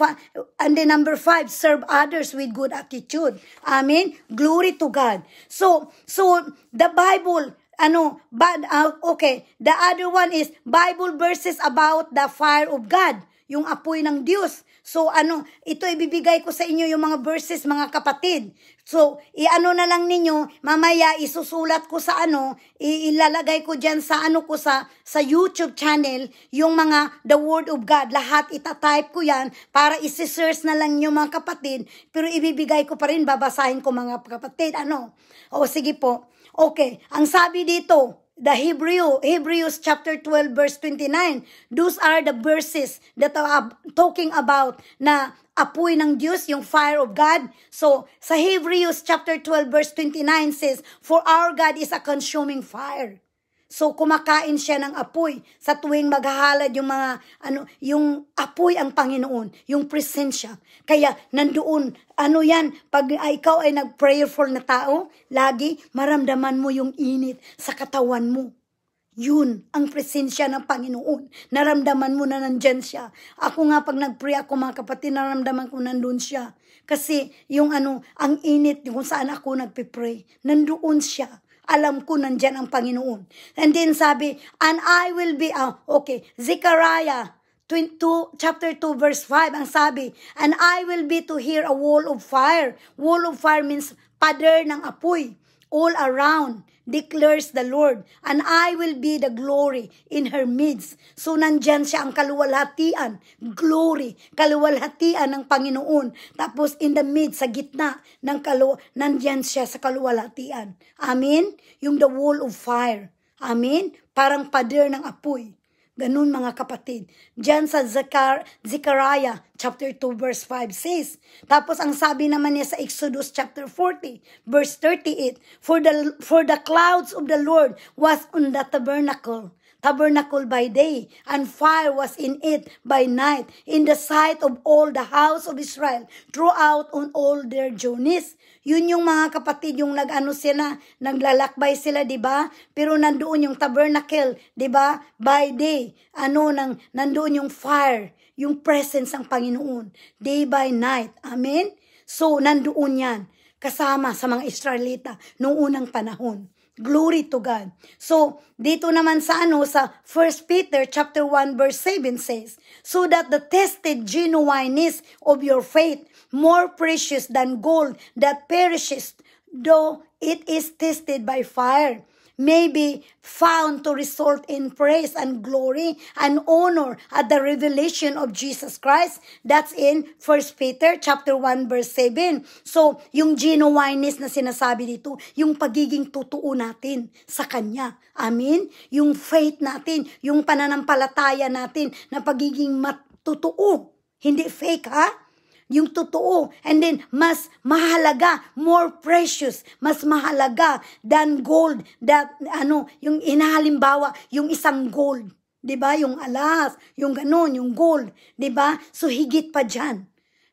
and then number five, serve others with good attitude. Amen? Glory to God. So, so the Bible, ano, but, uh, okay, the other one is Bible verses about the fire of God, yung apoy ng Diyos. So ano, ito ibibigay ko sa inyo yung mga verses mga kapatid. So, iano na lang ninyo, mamaya isusulat ko sa ano, ilalagay ko diyan sa ano ko sa sa YouTube channel yung mga the word of God. Lahat itatype ko 'yan para isi-search na lang niyo mga kapatid, pero ibibigay ko pa rin babasahin ko mga kapatid. Ano? O sige po. Okay, ang sabi dito, the Hebrew, Hebrews chapter 12 verse 29. Those are the verses that are talking about na apoy ng Diyos, yung fire of God. So, sa Hebrews chapter 12 verse 29 says, For our God is a consuming fire. So kumakain siya ng apoy sa tuwing maghahalad yung mga ano yung apoy ang Panginoon, yung presensya. Kaya nandoon ano yan pag ay, ikaw ay nag-prayerful na tao, lagi maramdaman mo yung init sa katawan mo. Yun ang presensya ng Panginoon. Naramdaman mo na nandyan siya. Ako nga pag nag-pray ako mga kapatid, naramdaman ko nandun siya. Kasi yung ano, ang init kung saan ako nagpe-pray, nandoon siya alam ko nandyan ang Panginoon. And then sabi, and I will be, uh, okay, Zechariah 22, chapter 2, verse 5, ang sabi, and I will be to hear a wall of fire. Wall of fire means pader ng apoy all around declares the Lord, and I will be the glory in her midst. So nandyan siya ang kaluwalhatian, glory, kaluwalhatian ng Panginoon. Tapos in the midst, sa gitna ng kalu, nandyan siya sa kaluwalhatian. Amen? Yung the wall of fire. Amen? Parang pader ng apoy. Ganun mga kapatid. Diyan sa Zechar Zechariah chapter 2 verse 5 says. Tapos ang sabi naman niya sa Exodus chapter 40 verse 38, For the, for the clouds of the Lord was on the tabernacle tabernacle by day, and fire was in it by night, in the sight of all the house of Israel, throughout on all their journeys. Yun yung mga kapatid, yung nag-ano sila, naglalakbay sila, di ba? Pero nandoon yung tabernacle, di ba? By day, ano, nang, nandoon yung fire, yung presence ng Panginoon, day by night. Amen? So, nandoon yan, kasama sa mga Israelita noong unang panahon. Glory to God. So, dito naman sa ano, sa 1 Peter chapter 1 verse 7 says, So that the tested genuineness of your faith, more precious than gold that perishes, though it is tested by fire, may be found to result in praise and glory and honor at the revelation of Jesus Christ. That's in 1 Peter chapter 1 verse 7. So, yung genuineness na sinasabi dito, yung pagiging totoo natin sa Kanya. Amen? Yung faith natin, yung pananampalataya natin na pagiging matutuo. Hindi fake, ha? Yung totoo. And then, mas mahalaga, more precious, mas mahalaga than gold. That, ano, yung inahalimbawa, yung isang gold. 'di ba? Yung alas, yung ganon, yung gold, 'di ba? So higit pa diyan.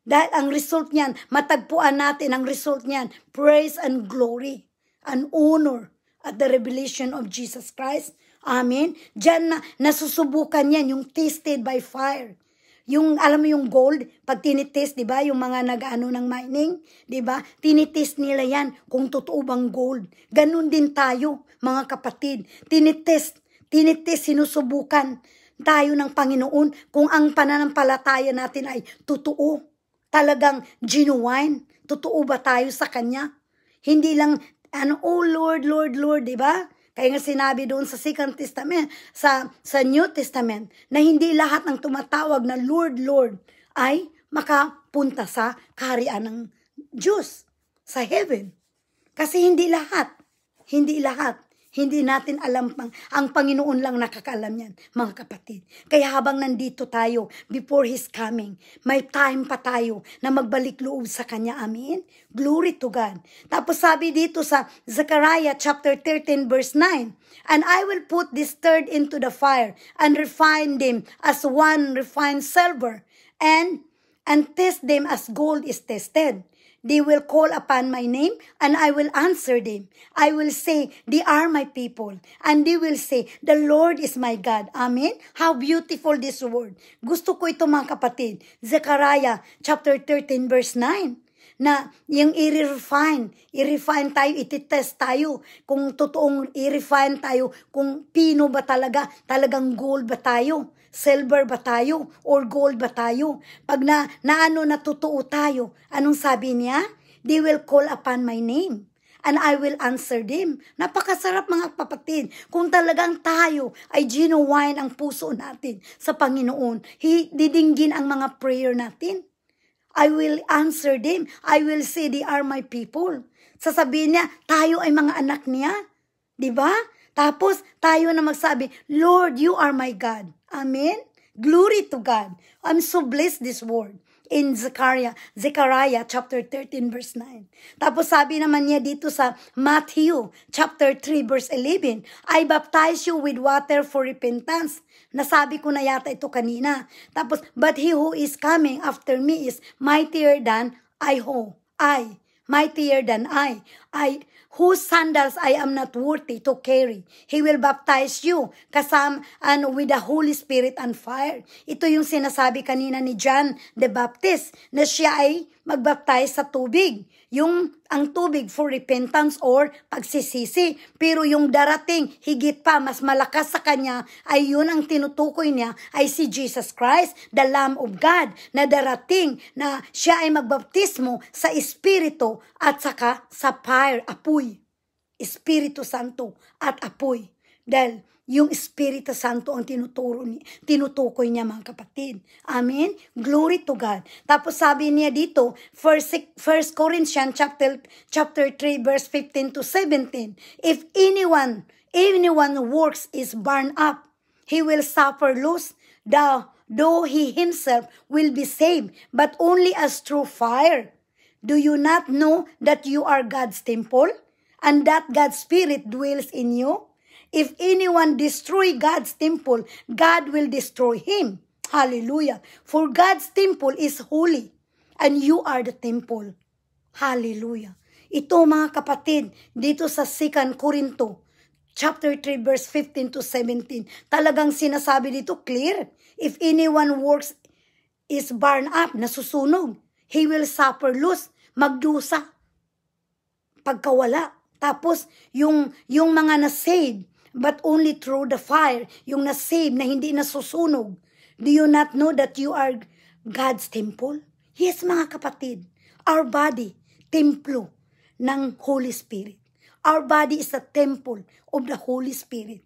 Dahil ang result niyan, matagpuan natin ang result niyan, praise and glory and honor at the revelation of Jesus Christ. Amen. Diyan na nasusubukan yan, yung tasted by fire. Yung, alam mo yung gold, pag tinitest, di ba, yung mga nag-ano ng mining, di ba, tinitest nila yan kung totoo bang gold. Ganun din tayo, mga kapatid. Tinitest, tinitest, sinusubukan tayo ng Panginoon kung ang pananampalataya natin ay totoo. Talagang genuine. Totoo ba tayo sa Kanya? Hindi lang, ano, oh Lord, Lord, Lord, di ba? Kaya nga sinabi doon sa Second Testament, sa, sa New Testament, na hindi lahat ng tumatawag na Lord, Lord ay makapunta sa kaharian ng Diyos, sa heaven. Kasi hindi lahat, hindi lahat, Hindi natin alam pang, ang Panginoon lang nakakaalam yan, mga kapatid. Kaya habang nandito tayo, before His coming, may time pa tayo na magbalik loob sa Kanya. Amen? Glory to God. Tapos sabi dito sa Zechariah chapter 13 verse 9, And I will put this third into the fire and refine them as one refines silver and and test them as gold is tested. They will call upon my name and I will answer them. I will say, they are my people. And they will say, the Lord is my God. Amen? How beautiful this word. Gusto ko ito mga kapatid. Zechariah chapter 13 verse 9 na yung i-refine, i-refine tayo, ititest tayo kung totoong i-refine tayo, kung pino ba talaga, talagang gold ba tayo silver ba tayo or gold ba tayo? Pag na, naano na totoo tayo, anong sabi niya? They will call upon my name and I will answer them. Napakasarap mga kapatid. Kung talagang tayo ay genuine ang puso natin sa Panginoon, didinggin ang mga prayer natin. I will answer them. I will say they are my people. Sasabihin niya, tayo ay mga anak niya. Ba? Tapos tayo na magsabi, Lord, you are my God. Amen? Glory to God. I'm so blessed this word in Zechariah, Zechariah chapter 13 verse 9. Tapos sabi naman niya dito sa Matthew chapter 3 verse 11, I baptize you with water for repentance. Nasabi ko na yata ito kanina. Tapos, but he who is coming after me is mightier than I ho. I, mightier than I. I, whose sandals I am not worthy to carry. He will baptize you kasam and with the Holy Spirit and fire. Ito yung sinasabi kanina ni John the Baptist na siya ay magbaptize sa tubig. Yung ang tubig for repentance or pagsisisi. Pero yung darating, higit pa, mas malakas sa kanya, ay yun ang tinutukoy niya, ay si Jesus Christ, the Lamb of God, na darating na siya ay magbaptismo sa Espiritu at saka sa fire, apoy. Espiritu Santo at apoy. Dahil yung Espiritu Santo ang tinuturo ni, tinutukoy niya mga kapatid. Amen? Glory to God. Tapos sabi niya dito, 1 Corinthians chapter, chapter 3 verse 15 to 17, If anyone, anyone works is burned up, he will suffer loss, though, though he himself will be saved, but only as through fire. Do you not know that you are God's temple and that God's Spirit dwells in you? If anyone destroy God's temple, God will destroy him. Hallelujah. For God's temple is holy and you are the temple. Hallelujah. Ito mga kapatid, dito sa 2 Corinto, chapter 3 verse 15 to 17, talagang sinasabi dito clear. If anyone works is burned up, nasusunog, he will suffer loss, magdusa, pagkawala. Tapos, yung, yung mga na-save, but only through the fire, yung na-save na hindi nasusunog. Do you not know that you are God's temple? Yes, mga kapatid. Our body, templo ng Holy Spirit. Our body is a temple of the Holy Spirit.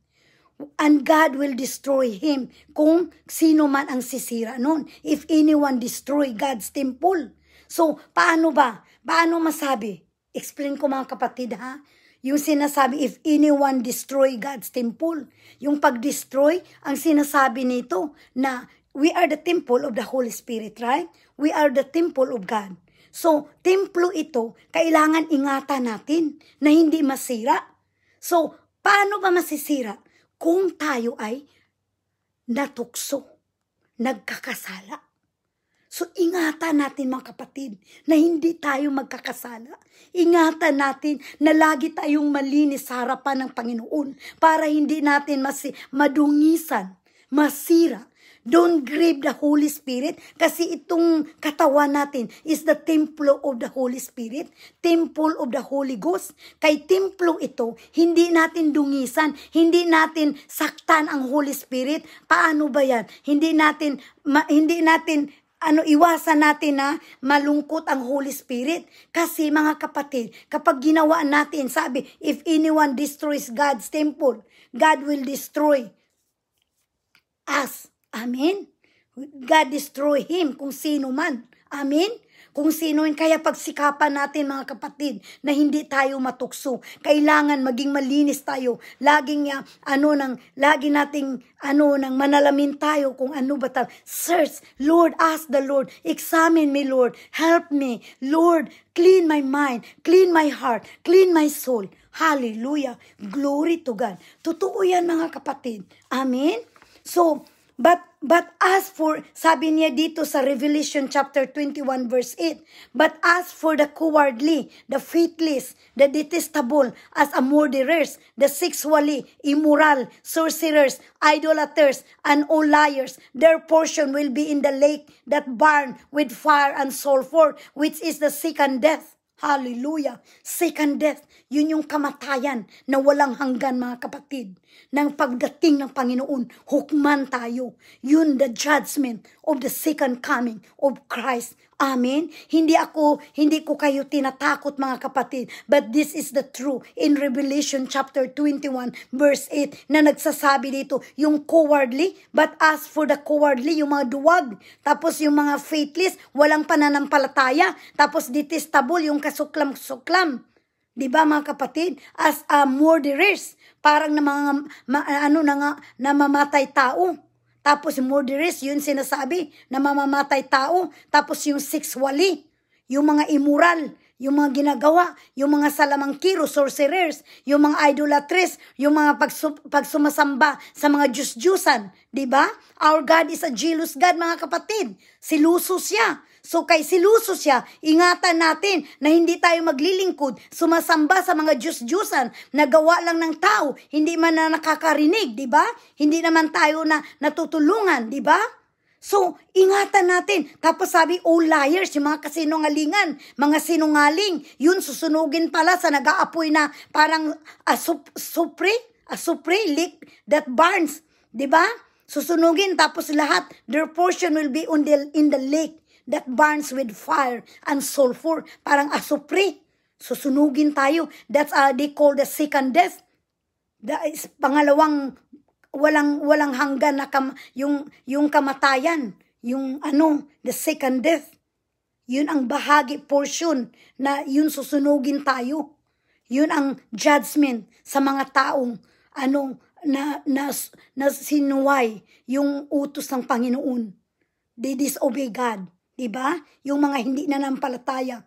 And God will destroy him kung sino man ang sisira noon. If anyone destroy God's temple. So, paano ba? Paano masabi? Explain ko mga kapatid ha. Yung sinasabi, if anyone destroy God's temple. Yung pag-destroy, ang sinasabi nito na we are the temple of the Holy Spirit, right? We are the temple of God. So, templo ito, kailangan ingatan natin na hindi masira. So, paano ba masisira? Kung tayo ay natukso, nagkakasala. So ingatan natin mga kapatid na hindi tayo magkakasala. Ingatan natin na lagi tayong malinis sa harapan ng Panginoon para hindi natin masi madungisan, masira. Don't grieve the Holy Spirit kasi itong katawan natin is the temple of the Holy Spirit, temple of the Holy Ghost. Kay templo ito, hindi natin dungisan, hindi natin saktan ang Holy Spirit. Paano ba yan? Hindi natin ma, hindi natin ano iwasan natin na malungkot ang Holy Spirit. Kasi mga kapatid, kapag ginawa natin, sabi, if anyone destroys God's temple, God will destroy us. Amen? God destroy him kung sino man Amen? Kung sino yun, kaya pagsikapan natin mga kapatid na hindi tayo matukso. Kailangan maging malinis tayo. Laging uh, ano nang lagi nating ano nang manalamin tayo kung ano ba tayo. Search, Lord, ask the Lord, examine me, Lord, help me, Lord, clean my mind, clean my heart, clean my soul. Hallelujah. Glory to God. Totoo yan mga kapatid. Amen? So, But but as for sabi niya dito sa Revelation chapter 21 verse 8, but as for the cowardly, the faithless, the detestable, as a murderers, the sexually immoral, sorcerers, idolaters, and all liars, their portion will be in the lake that burn with fire and sulfur, which is the second death. Hallelujah. Second death, yun yung kamatayan na walang hanggan mga kapatid. Nang pagdating ng Panginoon, hukman tayo. Yun the judgment of the second coming of Christ. Amen. Hindi ako, hindi ko kayo tinatakot mga kapatid. But this is the true in Revelation chapter 21 verse 8 na nagsasabi dito, yung cowardly, but as for the cowardly, yung mga duwag, tapos yung mga faithless, walang pananampalataya, tapos detestable, yung kasuklam-suklam. 'Di ba mga kapatid? As a murderers, parang na mga ma, ano na nga namamatay tao. Tapos murderers, yun sinasabi, na mamamatay tao. Tapos yung sexually, yung mga immoral, yung mga ginagawa, yung mga salamangkiro, sorcerers, yung mga idolatres, yung mga pagsu- pagsumasamba sa mga Diyos-Diyusan. di ba? Our God is a jealous God, mga kapatid. Siluso siya. So kay siluso siya, ingatan natin na hindi tayo maglilingkod, sumasamba sa mga Diyos-Diyosan na gawa lang ng tao, hindi man na nakakarinig, di ba? Hindi naman tayo na natutulungan, di ba? So, ingatan natin. Tapos sabi, all liars, yung mga kasinungalingan, mga sinungaling, yun susunugin pala sa nag-aapoy na parang a sup- supre, a supre, leak that burns. Ba? Susunugin, tapos lahat, their portion will be on the, in the lake that burns with fire and sulfur, parang asupre. Susunugin tayo. That's uh, they call the second death. That is pangalawang walang walang hanggan na kam, yung yung kamatayan, yung ano, the second death. Yun ang bahagi portion na yun susunugin tayo. Yun ang judgment sa mga taong ano na na, na sinuway yung utos ng Panginoon. They disobey God. 'Di ba? Yung mga hindi nanampalataya.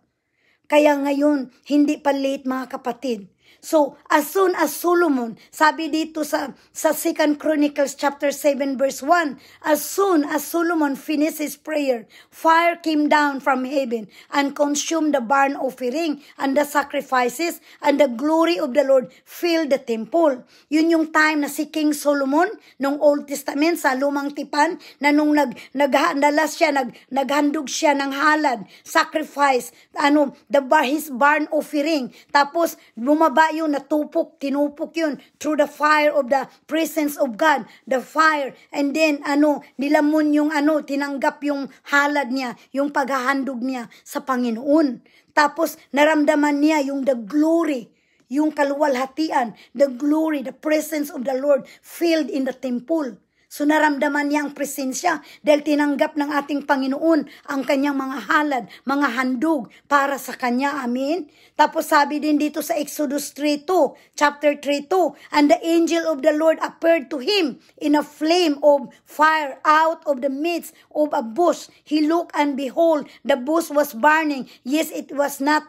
Kaya ngayon, hindi pa late mga kapatid. So, as soon as Solomon, sabi dito sa, sa 2 Chronicles chapter 7 verse 1, as soon as Solomon finished his prayer, fire came down from heaven and consumed the burnt offering and the sacrifices and the glory of the Lord filled the temple. Yun yung time na si King Solomon, nung Old Testament sa lumang tipan, na nung nag, naghandalas siya, nag, naghandog siya ng halad, sacrifice, ano, the, his burnt offering. Tapos, bumaba yun, natupok, tinupok yun through the fire of the presence of God, the fire. And then, ano, nilamon yung ano, tinanggap yung halad niya, yung paghahandog niya sa Panginoon. Tapos, naramdaman niya yung the glory, yung kaluwalhatian, the glory, the presence of the Lord filled in the temple. So naramdaman niya ang presensya dahil tinanggap ng ating Panginoon ang kanyang mga halad, mga handog para sa kanya. Amen? Tapos sabi din dito sa Exodus 3.2, chapter 3.2, And the angel of the Lord appeared to him in a flame of fire out of the midst of a bush. He looked and behold, the bush was burning. Yes, it was not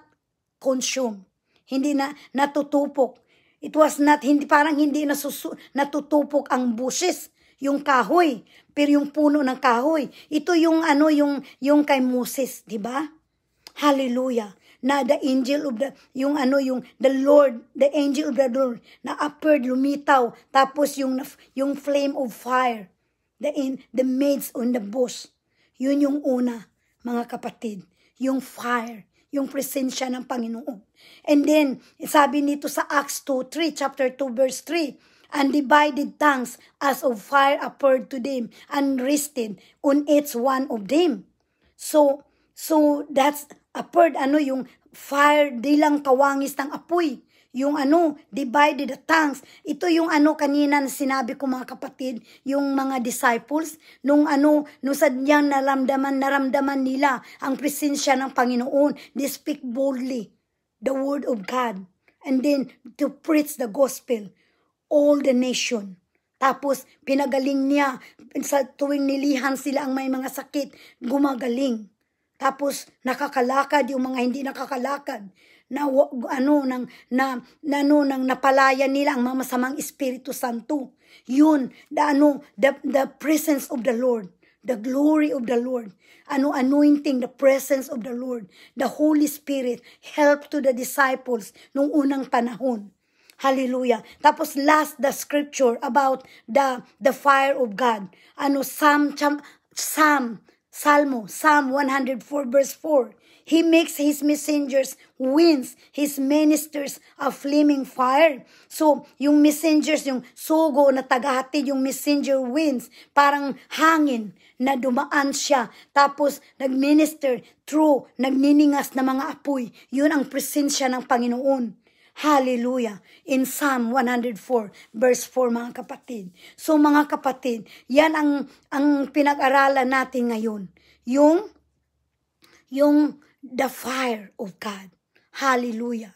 consumed. Hindi na natutupok. It was not, hindi, parang hindi nasusu, natutupok ang bushes yung kahoy, pero yung puno ng kahoy. Ito yung ano yung yung kay Moses, di ba? Hallelujah. Na the angel of the yung ano yung the Lord, the angel of the Lord na appeared lumitaw tapos yung yung flame of fire the in the maids on the bush. Yun yung una, mga kapatid, yung fire, yung presensya ng Panginoon. And then, sabi nito sa Acts 2, 3, chapter 2, verse 3, and divided tongues as of fire appeared to them and rested on each one of them. So, so that's appeared ano yung fire, di lang kawangis ng apoy. yung ano, divided the tongues. Ito yung ano kanina na sinabi ko mga kapatid, yung mga disciples, nung ano, nung sadyang naramdaman, naramdaman nila ang presensya ng Panginoon. They speak boldly the word of God. And then to preach the gospel. All the nation. Tapos, pinagaling niya. Sa tuwing nilihan sila ang may mga sakit, gumagaling. Tapos, nakakalakad yung mga hindi nakakalakad na ano nang na, na ano nang napalaya nila ang mga masamang espiritu santo yun the ano the, the presence of the lord the glory of the lord ano anointing the presence of the lord the holy spirit help to the disciples nung unang panahon Hallelujah. Tapos last the scripture about the the fire of God. Ano Psalm Psalm Salmo Psalm 104 verse 4. He makes his messengers winds, his ministers a flaming fire. So, yung messengers, yung sugo na tagahatid, yung messenger winds, parang hangin na dumaan siya. Tapos, nagminister through, nagniningas na mga apoy. Yun ang presensya ng Panginoon. Hallelujah. In Psalm 104 verse 4 mga kapatid. So mga kapatid, yan ang ang pinag-aralan natin ngayon. Yung yung the fire of God. Hallelujah.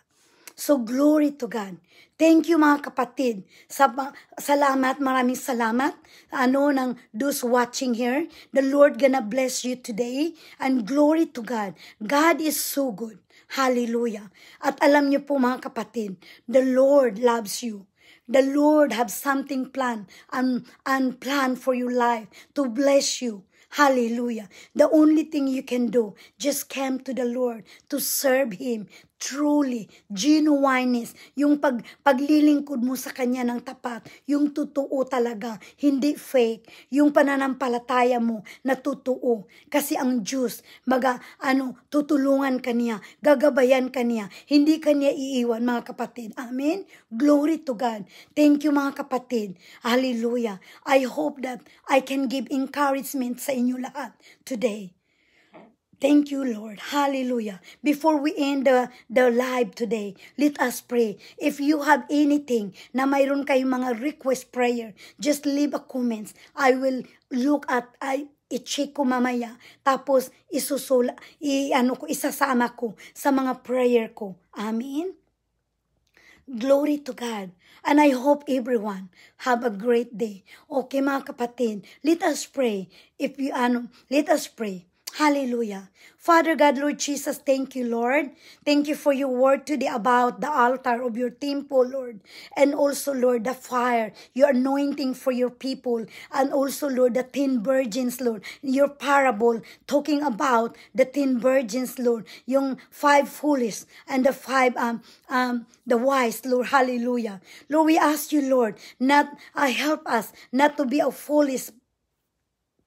So glory to God. Thank you mga kapatid. Sa, salamat, maraming salamat. Ano ng those watching here. The Lord gonna bless you today. And glory to God. God is so good. Hallelujah. At alam niyo po mga kapatid, the Lord loves you. The Lord have something planned and, and plan for your life to bless you Hallelujah. The only thing you can do, just come to the Lord to serve Him, truly, genuineness, yung pag, paglilingkod mo sa Kanya ng tapat, yung totoo talaga, hindi fake, yung pananampalataya mo na totoo. Kasi ang Diyos, maga, ano, tutulungan kanya, gagabayan kanya, hindi kanya iiwan, mga kapatid. Amen? Glory to God. Thank you, mga kapatid. Hallelujah. I hope that I can give encouragement sa inyo lahat today. Thank you, Lord. Hallelujah. Before we end the, the live today, let us pray. If you have anything na mayroon kayong mga request prayer, just leave a comments. I will look at, I, i-check ko mamaya. Tapos, isusula, i, ano ko, isasama ko sa mga prayer ko. Amen? Glory to God. And I hope everyone have a great day. Okay mga kapatid, let us pray. If you ano, let us pray. Hallelujah. Father God, Lord Jesus, thank you, Lord. Thank you for your word today about the altar of your temple, Lord. And also, Lord, the fire, your anointing for your people. And also, Lord, the ten virgins, Lord. Your parable talking about the ten virgins, Lord. Yung five foolish and the five, um, um, the wise, Lord. Hallelujah. Lord, we ask you, Lord, not, uh, help us not to be a foolish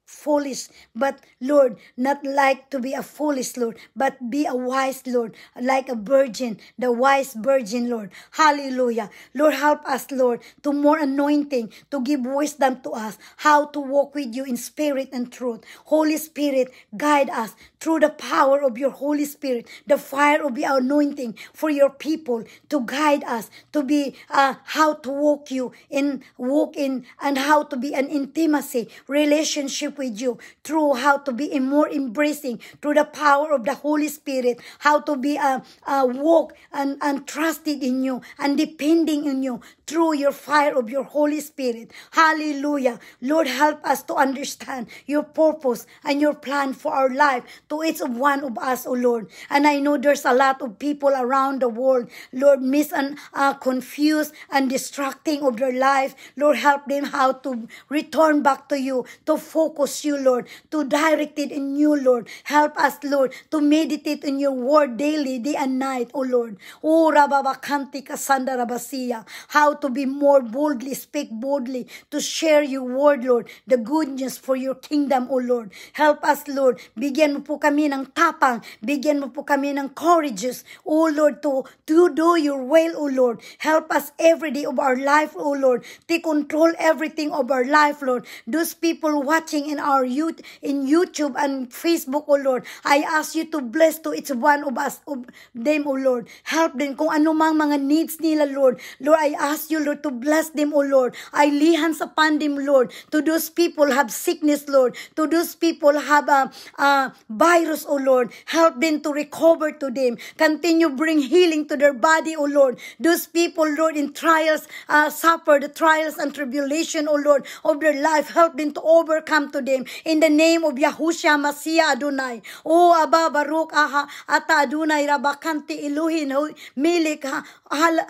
foolish, but Lord, not like to be a foolish, Lord, but be a wise, Lord, like a virgin, the wise virgin, Lord. Hallelujah. Lord, help us, Lord, to more anointing, to give wisdom to us, how to walk with you in spirit and truth. Holy Spirit, guide us through the power of your Holy Spirit, the fire of your anointing for your people to guide us, to be uh, how to walk you in, walk in, and how to be an intimacy relationship with you through how to be more embracing through the power of the Holy Spirit, how to be a, a walk and, and trusted in you and depending on you through your fire of your Holy Spirit. Hallelujah. Lord, help us to understand your purpose and your plan for our life to each one of us, O Lord. And I know there's a lot of people around the world, Lord, mis and uh, confused and distracting of their life. Lord, help them how to return back to you, to focus you, Lord, to direct it in you, Lord. Help us, Lord, to meditate in your word daily, day and night, O Lord. O Rababakanti Kasanda Rabasiya, how to be more boldly, speak boldly, to share your word, Lord, the good news for your kingdom, O Lord. Help us, Lord. Bigyan mo po kami ng tapang, bigyan mo po kami ng courageous, O Lord, to, to do your will, O Lord. Help us every day of our life, O Lord. Take control everything of our life, Lord. Those people watching in our youth, in YouTube and Facebook, O Lord. I ask you to bless to each one of us, of them, O Lord. Help them kung anumang mga needs nila, Lord. Lord, I ask you, Lord, to bless them, O Lord. I lay hands upon them, Lord. To those people have sickness, Lord. To those people have a, a virus, O Lord. Help them to recover to them. Continue bring healing to their body, O Lord. Those people, Lord, in trials, uh, suffer the trials and tribulation, O Lord, of their life. Help them to overcome to them. In the name of Yahushua Masiah Adonai. O Abba Baruch Aha Ata Adonai Rabakanti Iluhin Milik Hala,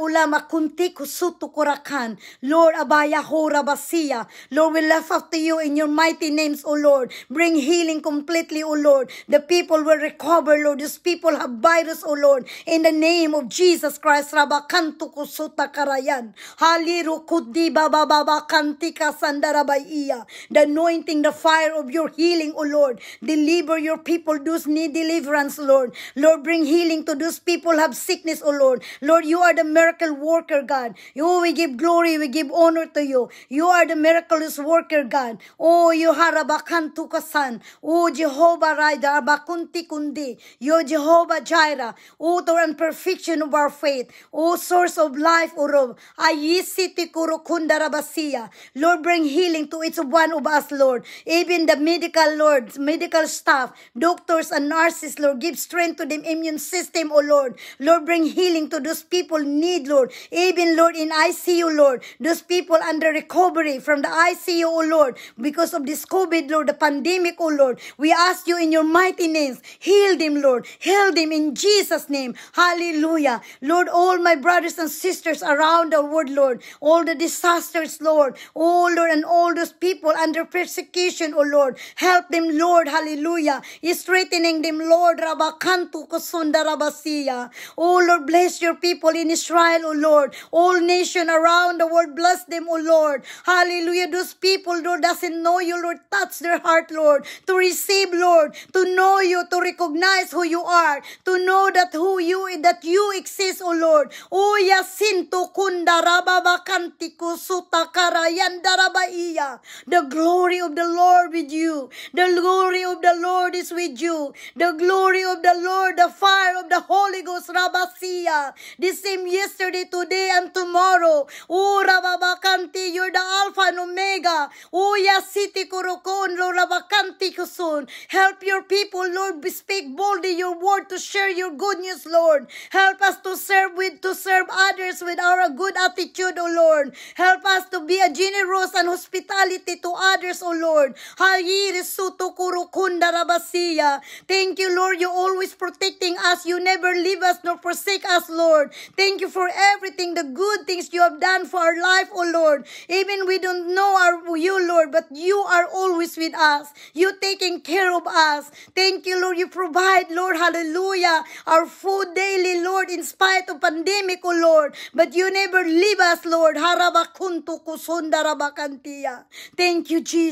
ula makunti kusutu kurakan. Lord Abaya Ho Rabasia. Lord, we lift up to you in your mighty names, O Lord. Bring healing completely, O Lord. The people will recover, Lord. These people have virus, O Lord. In the name of Jesus Christ, Rabakantu kusuta karayan. Haliru kudi baba baba kantika sandarabaiya. The anointing, the fire of your healing, O Lord. Deliver your people, those need deliverance, Lord. Lord, bring healing to those people have sickness, O Lord. Lord, you are the miracle worker, God. You, we give glory, we give honor to you. You are the miraculous worker, God. Oh, you harabakan tukasan. Oh, Jehovah Raida, abakunti kundi. You, Jehovah Jireh. Oh, and perfection of our faith. Oh, source of life, O rabasia. Lord, bring healing to each one of us, Lord. Even the medical, Lord, medical staff, doctors and nurses, Lord, give strength to the immune system, O Lord. Lord, bring healing to those people need, Lord. Even, Lord, in ICU, Lord, those people under recovery from the ICU, oh Lord, because of this COVID, Lord, the pandemic, oh Lord. We ask you in your mighty names, heal them, Lord. Heal them in Jesus' name. Hallelujah. Lord, all my brothers and sisters around the world, Lord, all the disasters, Lord, oh Lord, and all those people under persecution, oh Lord, help them, Lord. Hallelujah. Strengthening them, Lord. Rabakantu kusunda rabasiya. Oh Lord, bless your people in Israel, O Lord. All nation around the world, bless them, O Lord. Hallelujah. Those people, Lord, doesn't know you, Lord. Touch their heart, Lord, to receive, Lord, to know you, to recognize who you are, to know that who you, that you exist, O Lord. O yasinto kunda rababakanti kusuta karayandarabaiya. The glory of the Lord with you. The glory of the Lord is with you. The glory of the Lord, the fire of the Holy Ghost, Rabasia. The same yesterday, today, and tomorrow. Oh, Rababakanti, you're the Alpha and Omega. Oh, Yasiti Kurokon, Rabakanti Kusun. Help your people, Lord, speak boldly your word to share your good news, Lord. Help us to serve with, to serve others with our good attitude, O Lord. Help us to be a generous and hospitality to others, O Lord. Thank you, Lord. You're always protecting us. You never leave us nor forsake us, Lord. Thank you for everything, the good things you have done for our life, O Lord. Even we don't know our, you, Lord, but you are always with us. You're taking care of us. Thank you, Lord. You provide, Lord, hallelujah, our food daily, Lord, in spite of pandemic, O Lord. But you never leave us, Lord. Thank you, Jesus.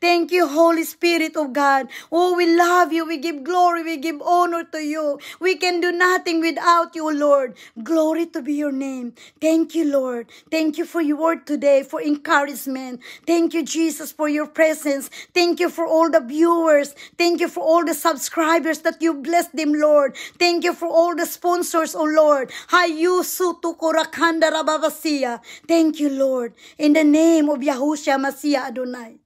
Thank you, Holy Spirit of God. Oh, we love you. We give glory. We give honor to you. We can do nothing without you, Lord. Glory to be your name. Thank you, Lord. Thank you for your word today, for encouragement. Thank you, Jesus, for your presence. Thank you for all the viewers. Thank you for all the subscribers that you bless them, Lord. Thank you for all the sponsors, oh Lord. Thank you, Lord. In the name of Yahushua Messiah Adonai.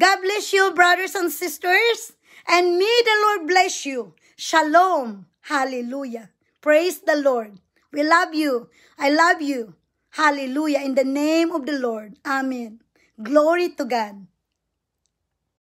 God bless you, brothers and sisters. And may the Lord bless you. Shalom. Hallelujah. Praise the Lord. We love you. I love you. Hallelujah. In the name of the Lord. Amen. Glory to God.